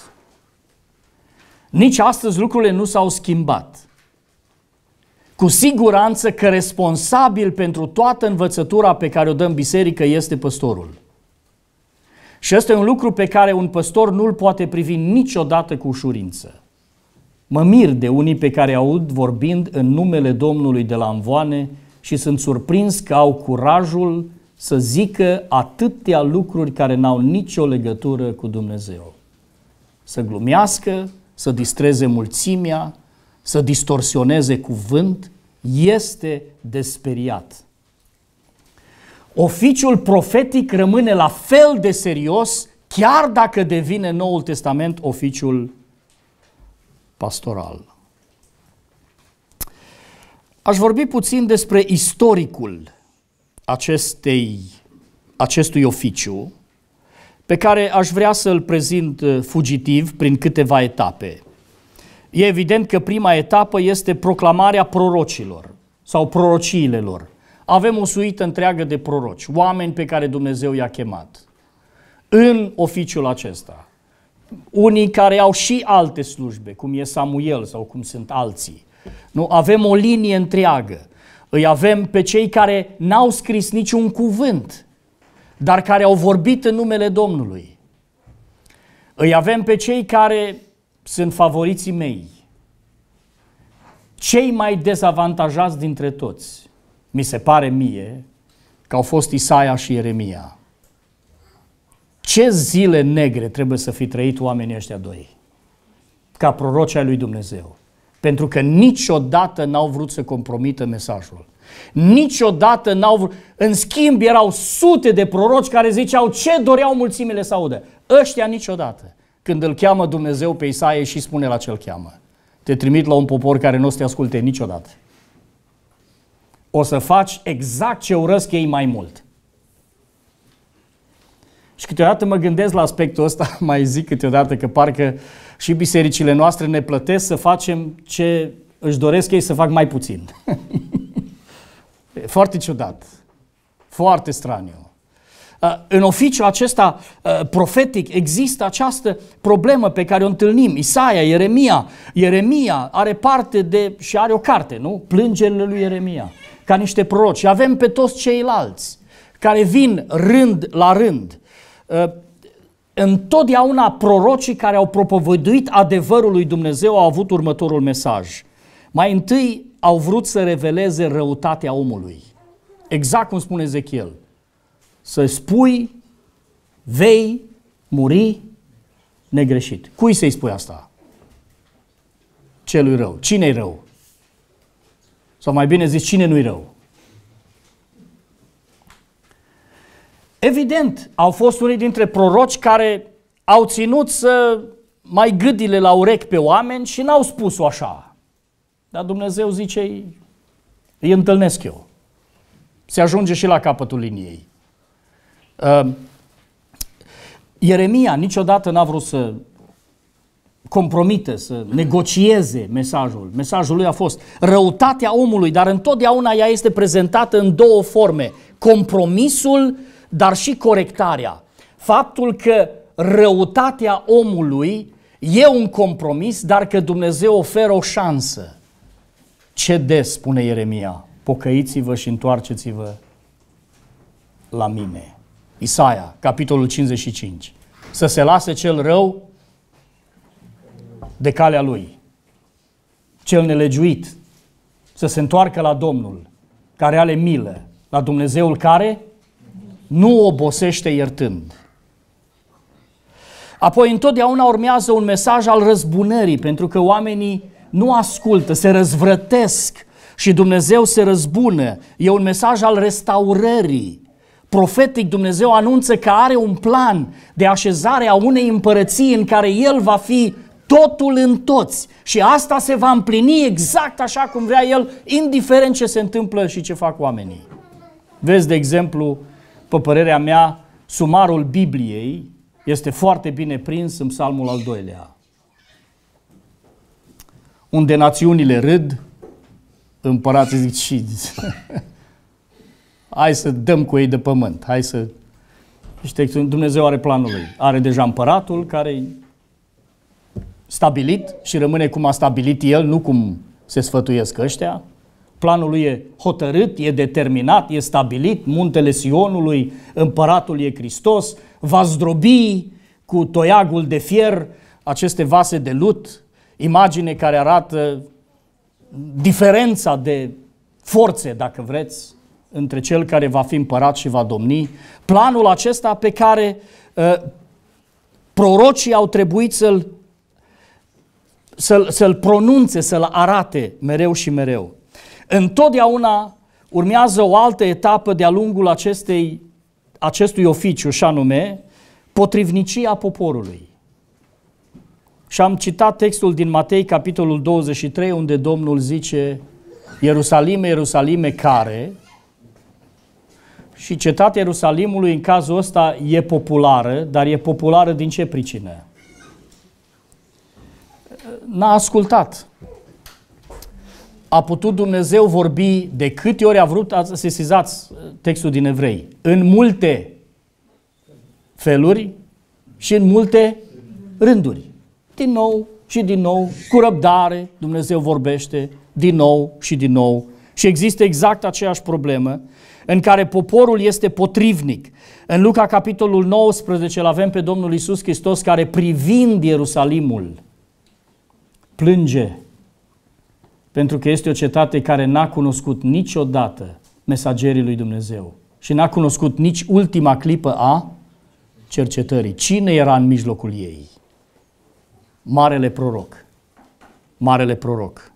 Nici astăzi lucrurile nu s-au schimbat. Cu siguranță că responsabil pentru toată învățătura pe care o dăm biserică este păstorul. Și ăsta e un lucru pe care un păstor nu-l poate privi niciodată cu ușurință. Mă mir de unii pe care aud vorbind în numele Domnului de la învoane și sunt surprins că au curajul să zică atâtea lucruri care n-au nicio legătură cu Dumnezeu. Să glumească, să distreze mulțimea, să distorsioneze cuvânt, este desperiat. Oficiul profetic rămâne la fel de serios, chiar dacă devine Noul Testament oficiul pastoral. Aș vorbi puțin despre istoricul acestei, acestui oficiu, pe care aș vrea să-l prezint uh, fugitiv prin câteva etape. E evident că prima etapă este proclamarea prorocilor sau prorociile lor. Avem o suită întreagă de proroci, oameni pe care Dumnezeu i-a chemat în oficiul acesta. Unii care au și alte slujbe, cum e Samuel sau cum sunt alții. Nu? Avem o linie întreagă. Îi avem pe cei care n-au scris niciun cuvânt, dar care au vorbit în numele Domnului. Îi avem pe cei care sunt favoriții mei. Cei mai dezavantajați dintre toți, mi se pare mie, că au fost Isaia și Ieremia. Ce zile negre trebuie să fi trăit oamenii ăștia doi, ca proroci ai lui Dumnezeu. Pentru că niciodată n-au vrut să compromită mesajul. Niciodată n-au vrut. În schimb, erau sute de proroci care ziceau ce doreau mulțimile să audă. Ăștia niciodată. Când îl cheamă Dumnezeu pe Isaie și spune la cel cheamă. Te trimit la un popor care nu o să te asculte niciodată. O să faci exact ce urăsc ei mai mult. Și câteodată mă gândesc la aspectul ăsta, mai zic câteodată că parcă și bisericile noastre ne plătesc să facem ce își doresc ei să fac mai puțin. Foarte ciudat. Foarte straniu. În oficiul acesta profetic există această problemă pe care o întâlnim. Isaia, Ieremia. Ieremia are parte de, și are o carte, nu? Plângerile lui Ieremia. Ca niște proroci. Avem pe toți ceilalți care vin rând la rând Ă, întotdeauna prorocii care au propovăduit adevărul lui Dumnezeu au avut următorul mesaj. Mai întâi au vrut să reveleze răutatea omului. Exact cum spune Ezechiel. Să spui vei muri negreșit. Cui să-i spui asta? Celui rău. Cine-i rău? Sau mai bine zis, cine nu-i rău? Evident, au fost unii dintre proroci care au ținut să mai gâdile la urechi pe oameni și n-au spus-o așa. Dar Dumnezeu zice, îi întâlnesc eu. Se ajunge și la capătul liniei. Uh, Ieremia niciodată n-a vrut să compromite, să negocieze mesajul. Mesajul lui a fost răutatea omului, dar întotdeauna ea este prezentată în două forme. Compromisul, dar și corectarea. Faptul că răutatea omului e un compromis, dar că Dumnezeu oferă o șansă. Ce des, spune Ieremia, pocăiți-vă și întoarceți-vă la mine. Isaia, capitolul 55. Să se lase cel rău de calea lui, cel nelegiuit, să se întoarcă la Domnul, care are milă, la Dumnezeul care nu obosește iertând. Apoi întotdeauna urmează un mesaj al răzbunării, pentru că oamenii nu ascultă, se răzvrătesc și Dumnezeu se răzbună. E un mesaj al restaurării. Profetic Dumnezeu anunță că are un plan de așezare a unei împărății în care El va fi totul în toți. Și asta se va împlini exact așa cum vrea El, indiferent ce se întâmplă și ce fac oamenii. Vezi, de exemplu, pe părerea mea, sumarul Bibliei este foarte bine prins în psalmul al doilea. Unde națiunile râd, împărații zic și hai să dăm cu ei de pământ, hai să... Și textul, Dumnezeu are planul lui. Are deja împăratul care e stabilit și rămâne cum a stabilit el, nu cum se sfătuiesc ăștia. Planul lui e hotărât, e determinat, e stabilit, muntele Sionului, împăratul e Hristos, va zdrobi cu toiagul de fier aceste vase de lut, imagine care arată diferența de forțe, dacă vreți, între cel care va fi împărat și va domni. Planul acesta pe care uh, prorocii au trebuit să-l, să-l, să-l pronunțe, să-l arate mereu și mereu. Întotdeauna urmează o altă etapă de-a lungul acestei, acestui oficiu, și anume potrivnicia poporului. Și am citat textul din Matei, capitolul 23, unde Domnul zice Ierusalime, Ierusalime, care și cetatea Ierusalimului în cazul ăsta e populară, dar e populară din ce pricină? N-a ascultat a putut Dumnezeu vorbi de câte ori a vrut, ați sesizați textul din Evrei, în multe feluri și în multe rânduri. Din nou și din nou, cu răbdare, Dumnezeu vorbește din nou și din nou. Și există exact aceeași problemă în care poporul este potrivnic. În Luca capitolul 19 îl avem pe Domnul Isus Hristos care privind Ierusalimul plânge pentru că este o cetate care n-a cunoscut niciodată mesagerii lui Dumnezeu și n-a cunoscut nici ultima clipă a cercetării. Cine era în mijlocul ei? Marele proroc. Marele proroc.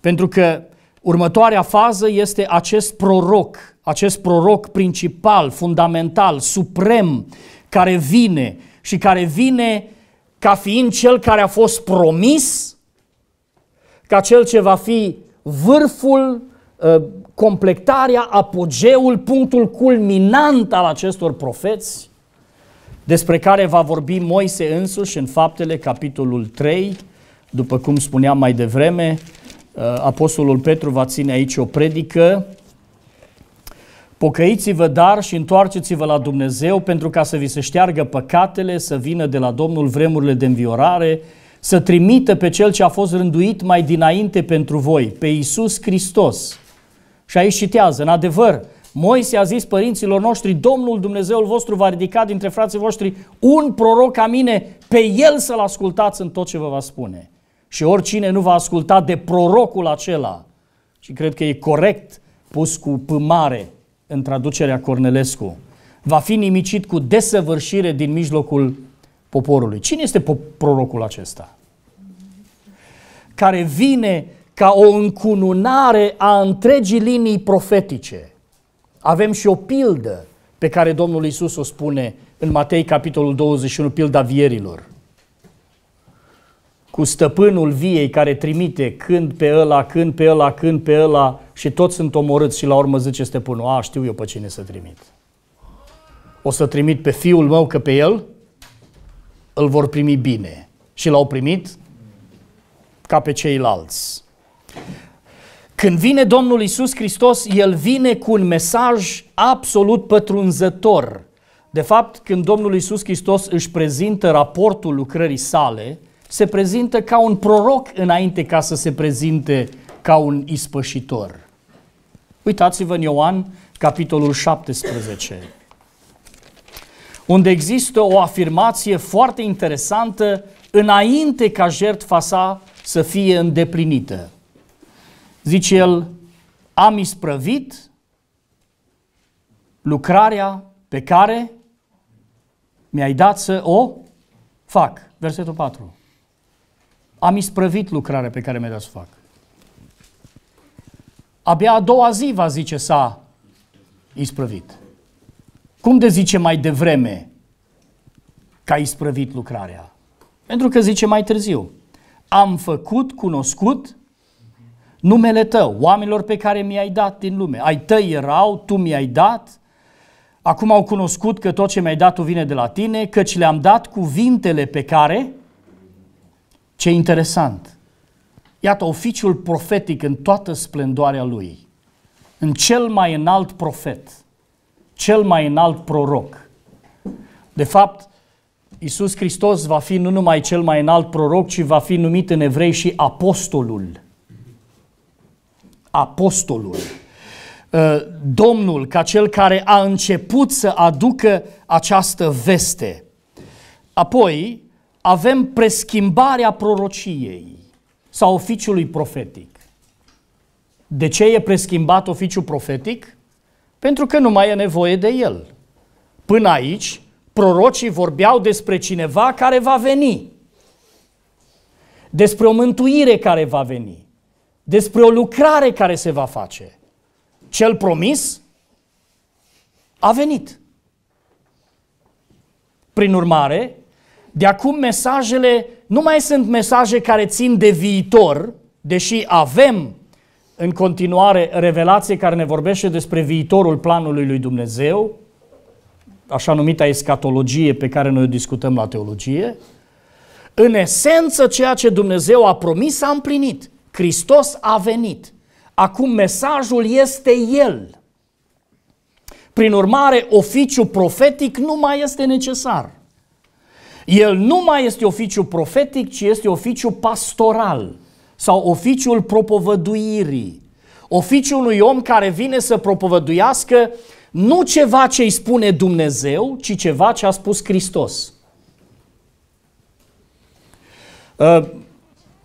Pentru că următoarea fază este acest proroc, acest proroc principal, fundamental, suprem, care vine și care vine ca fiind cel care a fost promis ca cel ce va fi vârful, ă, completarea, apogeul, punctul culminant al acestor profeți, despre care va vorbi Moise însuși în faptele capitolul 3, după cum spuneam mai devreme, ă, Apostolul Petru va ține aici o predică, Pocăiți-vă dar și întoarceți-vă la Dumnezeu pentru ca să vi se șteargă păcatele, să vină de la Domnul vremurile de înviorare, să trimită pe Cel ce a fost rânduit mai dinainte pentru voi, pe Iisus Hristos. Și aici citează, în adevăr, Moise a zis părinților noștri, Domnul Dumnezeul vostru va ridica dintre frații voștri un proroc ca mine, pe el să-l ascultați în tot ce vă va spune. Și oricine nu va asculta de prorocul acela, și cred că e corect pus cu P mare în traducerea Cornelescu, va fi nimicit cu desăvârșire din mijlocul poporului. Cine este prorocul acesta? Care vine ca o încununare a întregii linii profetice. Avem și o pildă pe care Domnul Isus o spune în Matei, capitolul 21, pilda vierilor. Cu stăpânul viei care trimite când pe ăla, când pe ăla, când pe ăla și toți sunt omorâți și la urmă zice stăpânul, a, știu eu pe cine să trimit. O să trimit pe fiul meu că pe el îl vor primi bine. Și l-au primit ca pe ceilalți. Când vine Domnul Isus Hristos, El vine cu un mesaj absolut pătrunzător. De fapt, când Domnul Isus Hristos își prezintă raportul lucrării sale, se prezintă ca un proroc înainte ca să se prezinte ca un ispășitor. Uitați-vă în Ioan, capitolul 17, unde există o afirmație foarte interesantă înainte ca jertfa sa să fie îndeplinită. Zice el, am isprăvit lucrarea pe care mi-ai dat să o fac. Versetul 4. Am isprăvit lucrarea pe care mi-ai dat să fac. Abia a doua zi va zice s-a isprăvit. Cum de zice mai devreme că a isprăvit lucrarea? Pentru că zice mai târziu. Am făcut cunoscut numele tău, oamenilor pe care mi-ai dat din lume. Ai tăi erau, tu mi-ai dat, acum au cunoscut că tot ce mi-ai dat tu vine de la tine, căci le-am dat cuvintele pe care, ce interesant, iată oficiul profetic în toată splendoarea lui, în cel mai înalt profet, cel mai înalt proroc. De fapt, Iisus Hristos va fi nu numai cel mai înalt proroc, ci va fi numit în evrei și apostolul apostolul, uh, Domnul ca cel care a început să aducă această veste. Apoi avem preschimbarea prorociei sau oficiului profetic. De ce e preschimbat oficiul profetic? Pentru că nu mai e nevoie de el. Până aici, prorocii vorbeau despre cineva care va veni, despre o mântuire care va veni despre o lucrare care se va face. Cel promis a venit. Prin urmare, de acum mesajele nu mai sunt mesaje care țin de viitor, deși avem în continuare revelație care ne vorbește despre viitorul planului lui Dumnezeu, așa numita escatologie pe care noi o discutăm la teologie, în esență ceea ce Dumnezeu a promis a împlinit. Hristos a venit. Acum mesajul este El. Prin urmare, oficiul profetic nu mai este necesar. El nu mai este oficiu profetic, ci este oficiu pastoral sau oficiul propovăduirii. Oficiul unui om care vine să propovăduiască nu ceva ce îi spune Dumnezeu, ci ceva ce a spus Hristos. Uh,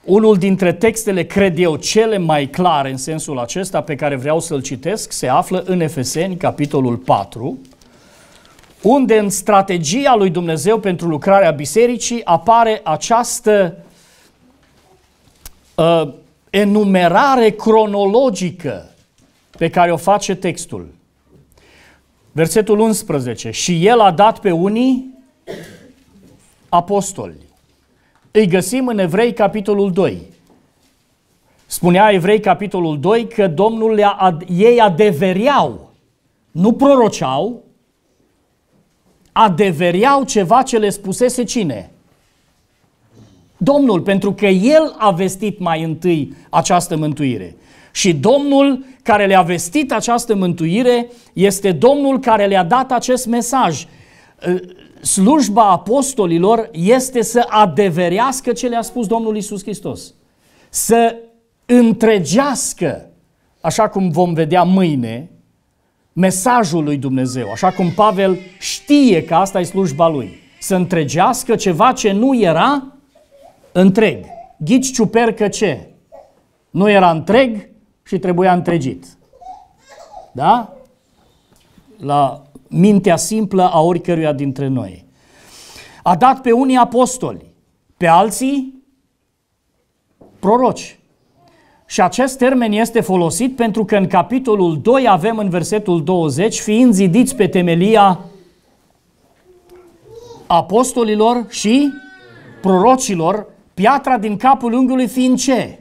unul dintre textele, cred eu, cele mai clare în sensul acesta pe care vreau să-l citesc se află în Efeseni, capitolul 4, unde în strategia lui Dumnezeu pentru lucrarea bisericii apare această uh, enumerare cronologică pe care o face textul. Versetul 11. Și el a dat pe unii apostoli, îi găsim în Evrei, capitolul 2. Spunea Evrei, capitolul 2, că Domnul le-a, ei adevereau, nu proroceau, adevereau ceva ce le spusese cine? Domnul, pentru că El a vestit mai întâi această mântuire. Și Domnul care le-a vestit această mântuire este Domnul care le-a dat acest mesaj slujba apostolilor este să adeverească ce le-a spus Domnul Isus Hristos. Să întregească, așa cum vom vedea mâine, mesajul lui Dumnezeu, așa cum Pavel știe că asta e slujba lui. Să întregească ceva ce nu era întreg. Ghici ciupercă ce? Nu era întreg și trebuia întregit. Da? La mintea simplă a oricăruia dintre noi. A dat pe unii apostoli, pe alții proroci. Și acest termen este folosit pentru că în capitolul 2 avem în versetul 20, fiind zidiți pe temelia apostolilor și prorocilor, piatra din capul unghiului fiind ce?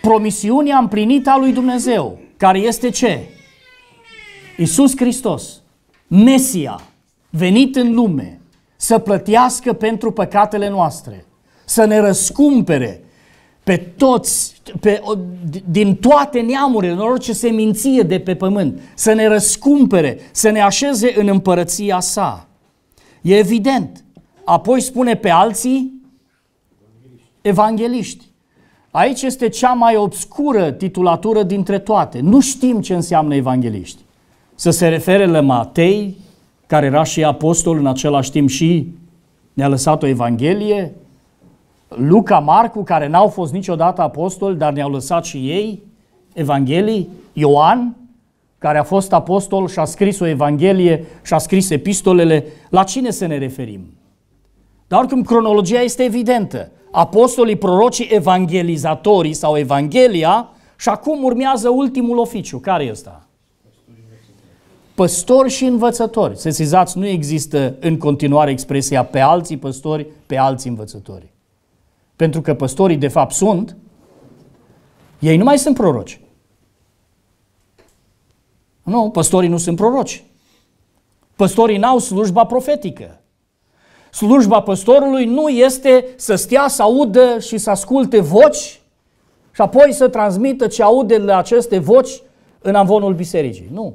Promisiunea împlinită a lui Dumnezeu, care este ce? Iisus Hristos, Mesia, venit în lume, să plătească pentru păcatele noastre, să ne răscumpere pe toți, pe, din toate neamurile, în orice seminție de pe pământ, să ne răscumpere, să ne așeze în împărăția sa. E evident. Apoi spune pe alții evangeliști. Aici este cea mai obscură titulatură dintre toate. Nu știm ce înseamnă evangeliști. Să se refere la Matei, care era și apostol în același timp și ne-a lăsat o evanghelie, Luca, Marcu, care n-au fost niciodată apostoli, dar ne-au lăsat și ei evanghelii, Ioan, care a fost apostol și a scris o evanghelie și a scris epistolele, la cine să ne referim? Dar oricum cronologia este evidentă. Apostolii, prorocii, evangelizatorii sau Evanghelia și acum urmează ultimul oficiu. Care e ăsta? Păstori și învățători. Sesizați, nu există în continuare expresia pe alții păstori, pe alții învățători. Pentru că păstorii de fapt sunt, ei nu mai sunt proroci. Nu, păstorii nu sunt proroci. Păstorii n-au slujba profetică. Slujba păstorului nu este să stea, să audă și să asculte voci și apoi să transmită ce aude la aceste voci în avonul bisericii. Nu.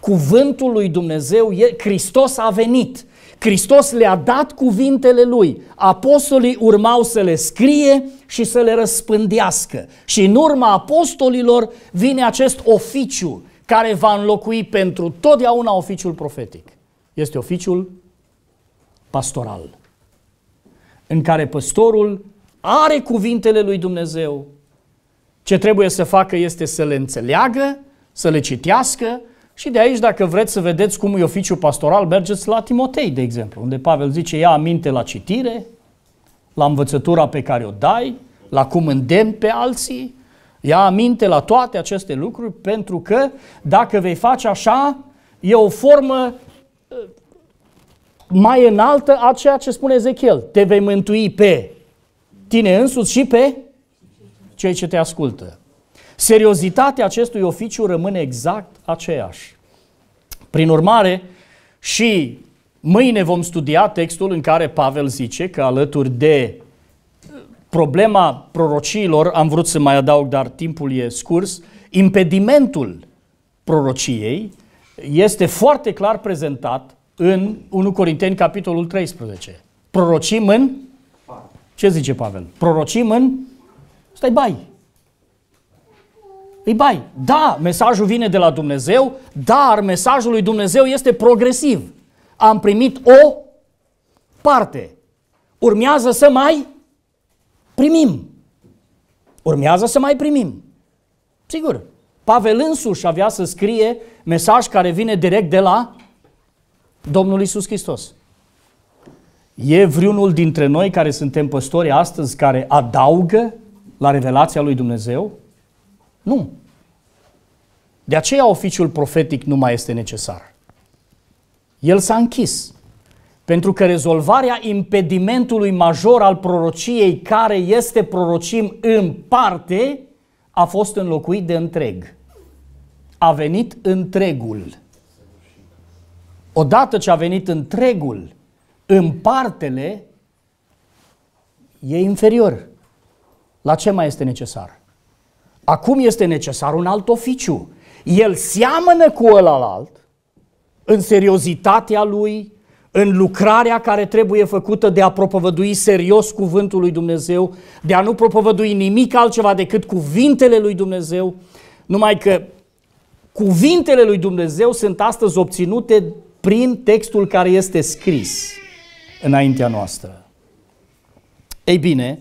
Cuvântul lui Dumnezeu, Hristos a venit. Hristos le-a dat cuvintele lui. Apostolii urmau să le scrie și să le răspândească. Și în urma apostolilor vine acest oficiu care va înlocui pentru totdeauna oficiul profetic. Este oficiul pastoral, în care păstorul are cuvintele lui Dumnezeu. Ce trebuie să facă este să le înțeleagă, să le citească și de aici, dacă vreți să vedeți cum e oficiul pastoral, mergeți la Timotei, de exemplu, unde Pavel zice, ia aminte la citire, la învățătura pe care o dai, la cum îndemn pe alții, ia aminte la toate aceste lucruri, pentru că dacă vei face așa, e o formă uh, mai înaltă a ceea ce spune Ezechiel. Te vei mântui pe tine însuți și pe cei ce te ascultă. Seriozitatea acestui oficiu rămâne exact aceeași. Prin urmare, și mâine vom studia textul în care Pavel zice că alături de problema prorociilor, am vrut să mai adaug, dar timpul e scurs, impedimentul prorociei este foarte clar prezentat în 1 Corinteni, capitolul 13. Prorocim în... Ce zice Pavel? Prorocim în... Stai bai. Îi bai. Da, mesajul vine de la Dumnezeu, dar mesajul lui Dumnezeu este progresiv. Am primit o parte. Urmează să mai primim. Urmează să mai primim. Sigur. Pavel însuși avea să scrie mesaj care vine direct de la Domnul Isus Hristos. E vreunul dintre noi care suntem păstori astăzi care adaugă la revelația lui Dumnezeu? Nu. De aceea oficiul profetic nu mai este necesar. El s-a închis. Pentru că rezolvarea impedimentului major al prorociei, care este prorocim în parte, a fost înlocuit de întreg. A venit întregul. Odată ce a venit întregul, în partele, e inferior. La ce mai este necesar? Acum este necesar un alt oficiu. El seamănă cu ălalt în seriozitatea lui, în lucrarea care trebuie făcută de a propovădui serios cuvântul lui Dumnezeu, de a nu propovădui nimic altceva decât cuvintele lui Dumnezeu, numai că cuvintele lui Dumnezeu sunt astăzi obținute prin textul care este scris înaintea noastră. Ei bine,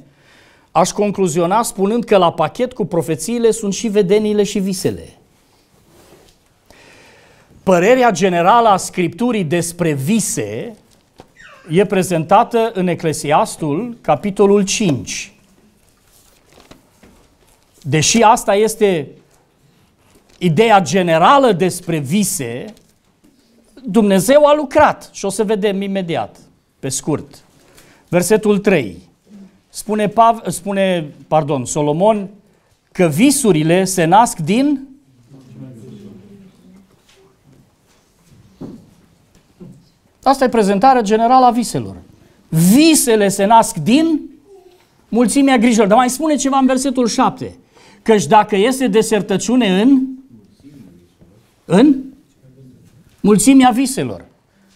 aș concluziona spunând că la pachet cu profețiile sunt și vedeniile și visele. Părerea generală a Scripturii despre vise e prezentată în Eclesiastul, capitolul 5. Deși asta este ideea generală despre vise, Dumnezeu a lucrat și o să vedem imediat, pe scurt. Versetul 3. Spune, Pav, spune pardon, Solomon că visurile se nasc din Asta e prezentarea generală a viselor. Visele se nasc din mulțimea grijilor. Dar mai spune ceva în versetul 7. Căci dacă este desertăciune în în mulțimea viselor,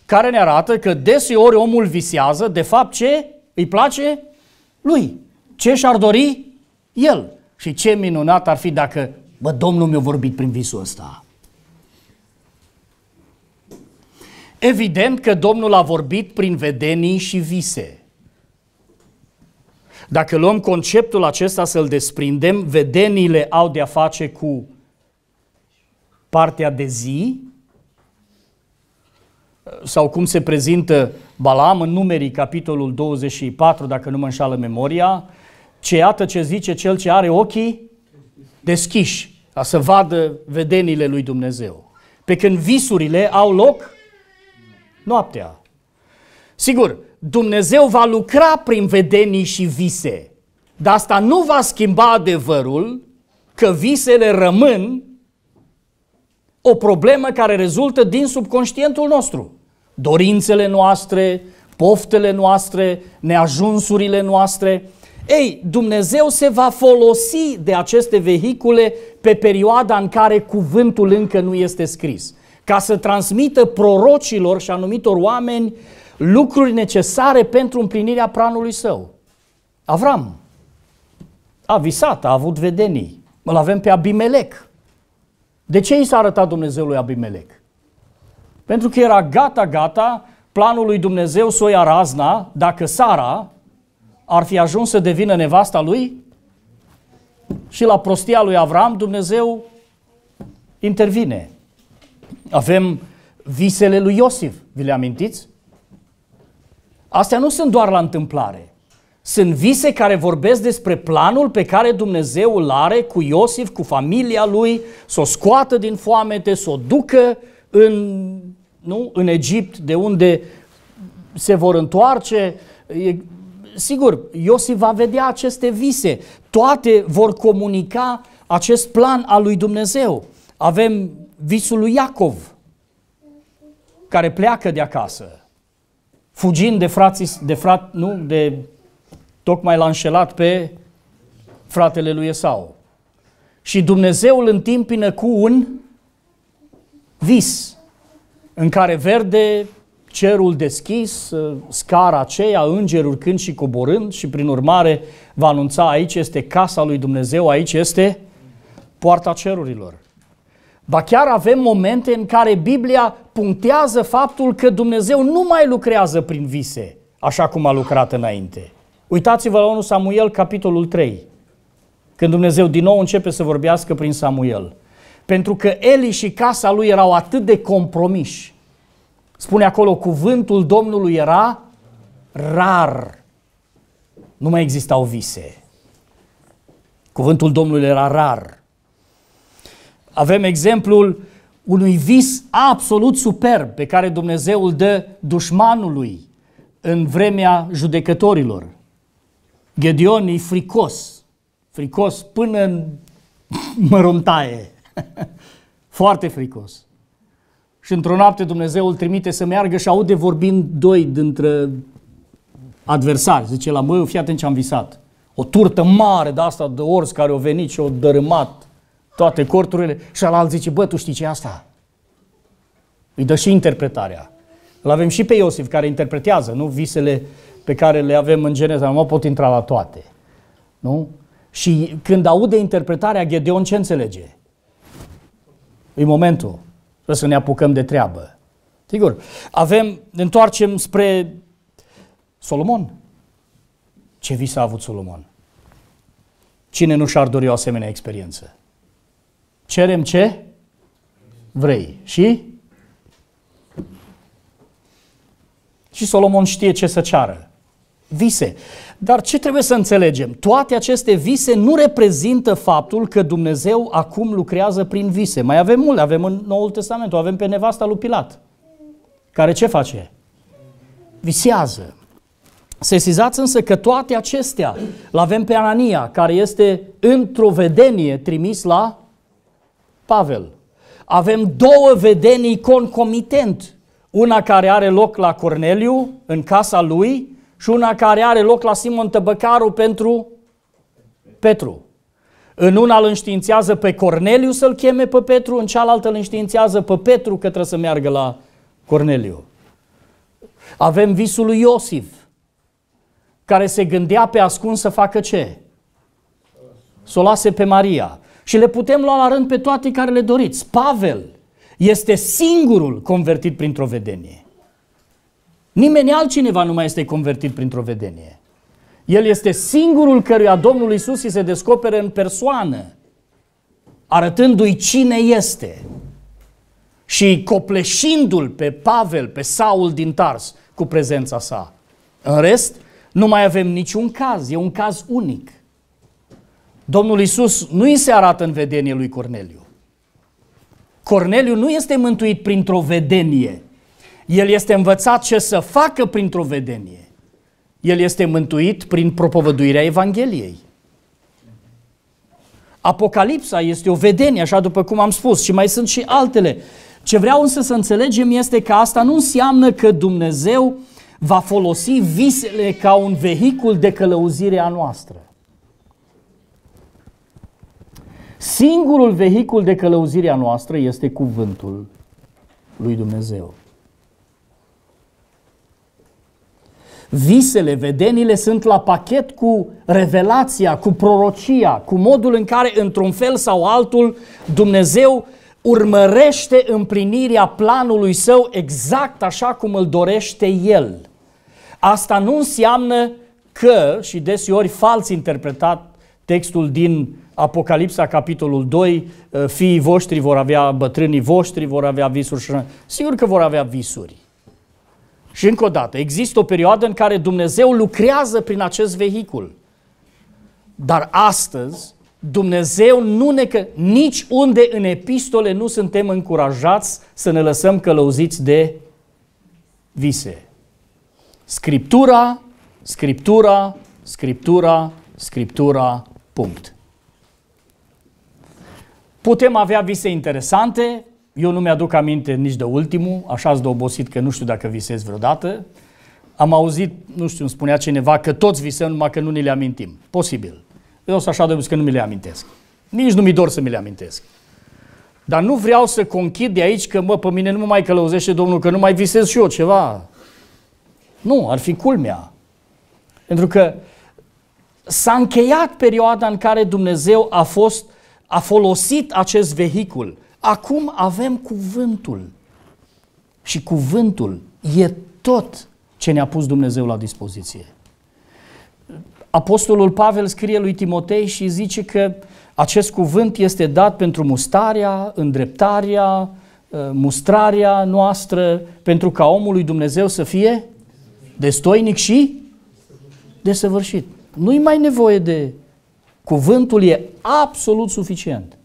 care ne arată că deseori omul visează, de fapt, ce îi place lui. Ce și-ar dori el. Și ce minunat ar fi dacă, bă, Domnul mi-a vorbit prin visul ăsta. Evident că Domnul a vorbit prin vedenii și vise. Dacă luăm conceptul acesta să-l desprindem, vedeniile au de-a face cu partea de zi, sau cum se prezintă Balam în numerii capitolul 24, dacă nu mă înșală memoria, ce iată ce zice cel ce are ochii deschiși, ca să vadă vedenile lui Dumnezeu. Pe când visurile au loc noaptea. Sigur, Dumnezeu va lucra prin vedenii și vise, dar asta nu va schimba adevărul că visele rămân o problemă care rezultă din subconștientul nostru. Dorințele noastre, poftele noastre, neajunsurile noastre. Ei, Dumnezeu se va folosi de aceste vehicule pe perioada în care cuvântul încă nu este scris ca să transmită prorocilor și anumitor oameni lucruri necesare pentru împlinirea planului său. Avram a visat, a avut vedenii. Îl avem pe Abimelec. De ce i s-a arătat Dumnezeu lui Abimelec? Pentru că era gata, gata planul lui Dumnezeu să o ia razna dacă Sara ar fi ajuns să devină nevasta lui și la prostia lui Avram Dumnezeu intervine. Avem visele lui Iosif, vi le amintiți? Astea nu sunt doar la întâmplare. Sunt vise care vorbesc despre planul pe care Dumnezeu îl are cu Iosif, cu familia lui, să o scoată din foamete, să o ducă în, nu, în Egipt, de unde se vor întoarce. E, sigur, Iosif va vedea aceste vise. Toate vor comunica acest plan al lui Dumnezeu. Avem visul lui Iacov, care pleacă de acasă, fugind de frații, de frat, nu, de tocmai l-a înșelat pe fratele lui Esau. Și Dumnezeu îl întimpină cu un vis în care verde cerul deschis, scara aceea, îngerul când și coborând și prin urmare va anunța aici este casa lui Dumnezeu, aici este poarta cerurilor. Ba chiar avem momente în care Biblia punctează faptul că Dumnezeu nu mai lucrează prin vise, așa cum a lucrat înainte. Uitați-vă la 1 Samuel, capitolul 3, când Dumnezeu din nou începe să vorbească prin Samuel. Pentru că Eli și casa lui erau atât de compromiși. Spune acolo, cuvântul Domnului era rar. Nu mai existau vise. Cuvântul Domnului era rar. Avem exemplul unui vis absolut superb pe care Dumnezeu îl dă dușmanului în vremea judecătorilor. Gedeon e fricos, fricos până în măruntaie, foarte fricos. Și într-o noapte Dumnezeu îl trimite să meargă și aude vorbind doi dintre adversari. Zice la măi, fii atent ce am visat. O turtă mare de asta de orz care au venit și au dărâmat toate corturile și al zice, bă, tu știi ce e asta? Îi dă și interpretarea. Îl avem și pe Iosif care interpretează, nu? Visele pe care le avem în Geneza, nu mă pot intra la toate. Nu? Și când aude interpretarea, Gedeon ce înțelege? E momentul. Trebuie să ne apucăm de treabă. Sigur, avem, ne întoarcem spre Solomon. Ce vis a avut Solomon? Cine nu și-ar dori o asemenea experiență? Cerem ce? Vrei. Și? Și Solomon știe ce să ceară. Vise. Dar ce trebuie să înțelegem? Toate aceste vise nu reprezintă faptul că Dumnezeu acum lucrează prin vise. Mai avem mult, avem în Noul Testament, avem pe nevasta lui Pilat, care ce face? Visează. Sesizați însă că toate acestea, l avem pe Anania, care este într-o vedenie trimis la Pavel. Avem două vedenii concomitent. Una care are loc la Corneliu, în casa lui, și una care are loc la Simon Tăbăcaru pentru Petru. În una îl înștiințează pe Corneliu să-l cheme pe Petru, în cealaltă îl înștiințează pe Petru că trebuie să meargă la Corneliu. Avem visul lui Iosif, care se gândea pe ascuns să facă ce? Să o lase pe Maria. Și le putem lua la rând pe toate care le doriți. Pavel este singurul convertit printr-o vedenie. Nimeni altcineva nu mai este convertit printr-o vedenie. El este singurul căruia Domnul Isus îi se descoperă în persoană, arătându-i cine este și copleșindu-l pe Pavel, pe Saul din Tars cu prezența sa. În rest, nu mai avem niciun caz, e un caz unic. Domnul Isus nu îi se arată în vedenie lui Corneliu. Corneliu nu este mântuit printr-o vedenie. El este învățat ce să facă printr-o vedenie. El este mântuit prin propovăduirea Evangheliei. Apocalipsa este o vedenie, așa după cum am spus, și mai sunt și altele. Ce vreau însă să înțelegem este că asta nu înseamnă că Dumnezeu va folosi visele ca un vehicul de călăuzire a noastră. Singurul vehicul de călăuzire a noastră este cuvântul lui Dumnezeu. Visele, vedenile sunt la pachet cu revelația, cu prorocia, cu modul în care, într-un fel sau altul, Dumnezeu urmărește împlinirea planului său exact așa cum îl dorește El. Asta nu înseamnă că, și deseori fals interpretat textul din Apocalipsa, capitolul 2, fiii voștri vor avea, bătrânii voștri vor avea visuri și Sigur că vor avea visuri. Și încă o dată, există o perioadă în care Dumnezeu lucrează prin acest vehicul. Dar astăzi, Dumnezeu nu ne... Că... Nici unde în epistole nu suntem încurajați să ne lăsăm călăuziți de vise. Scriptura, Scriptura, Scriptura, Scriptura, punct. Putem avea vise interesante, eu nu mi-aduc aminte nici de ultimul, așa de obosit că nu știu dacă visez vreodată. Am auzit, nu știu, îmi spunea cineva că toți visăm numai că nu ni le amintim. Posibil. Eu sunt așa de că nu mi le amintesc. Nici nu mi dor să mi le amintesc. Dar nu vreau să conchid de aici că, mă, pe mine nu mă mai călăuzește Domnul, că nu mai visez și eu ceva. Nu, ar fi culmea. Pentru că s-a încheiat perioada în care Dumnezeu a fost, a folosit acest vehicul Acum avem cuvântul. Și cuvântul e tot ce ne-a pus Dumnezeu la dispoziție. Apostolul Pavel scrie lui Timotei și zice că acest cuvânt este dat pentru mustarea, îndreptarea, uh, mustrarea noastră, pentru ca omul lui Dumnezeu să fie destoinic și desăvârșit. Nu-i mai nevoie de... Cuvântul e absolut suficient.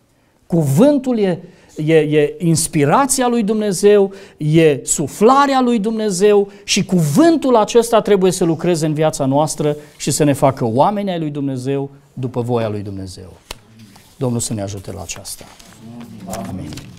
Cuvântul e e, e inspirația lui Dumnezeu, e suflarea lui Dumnezeu și cuvântul acesta trebuie să lucreze în viața noastră și să ne facă oameni ai lui Dumnezeu după voia lui Dumnezeu. Domnul să ne ajute la aceasta. Amin.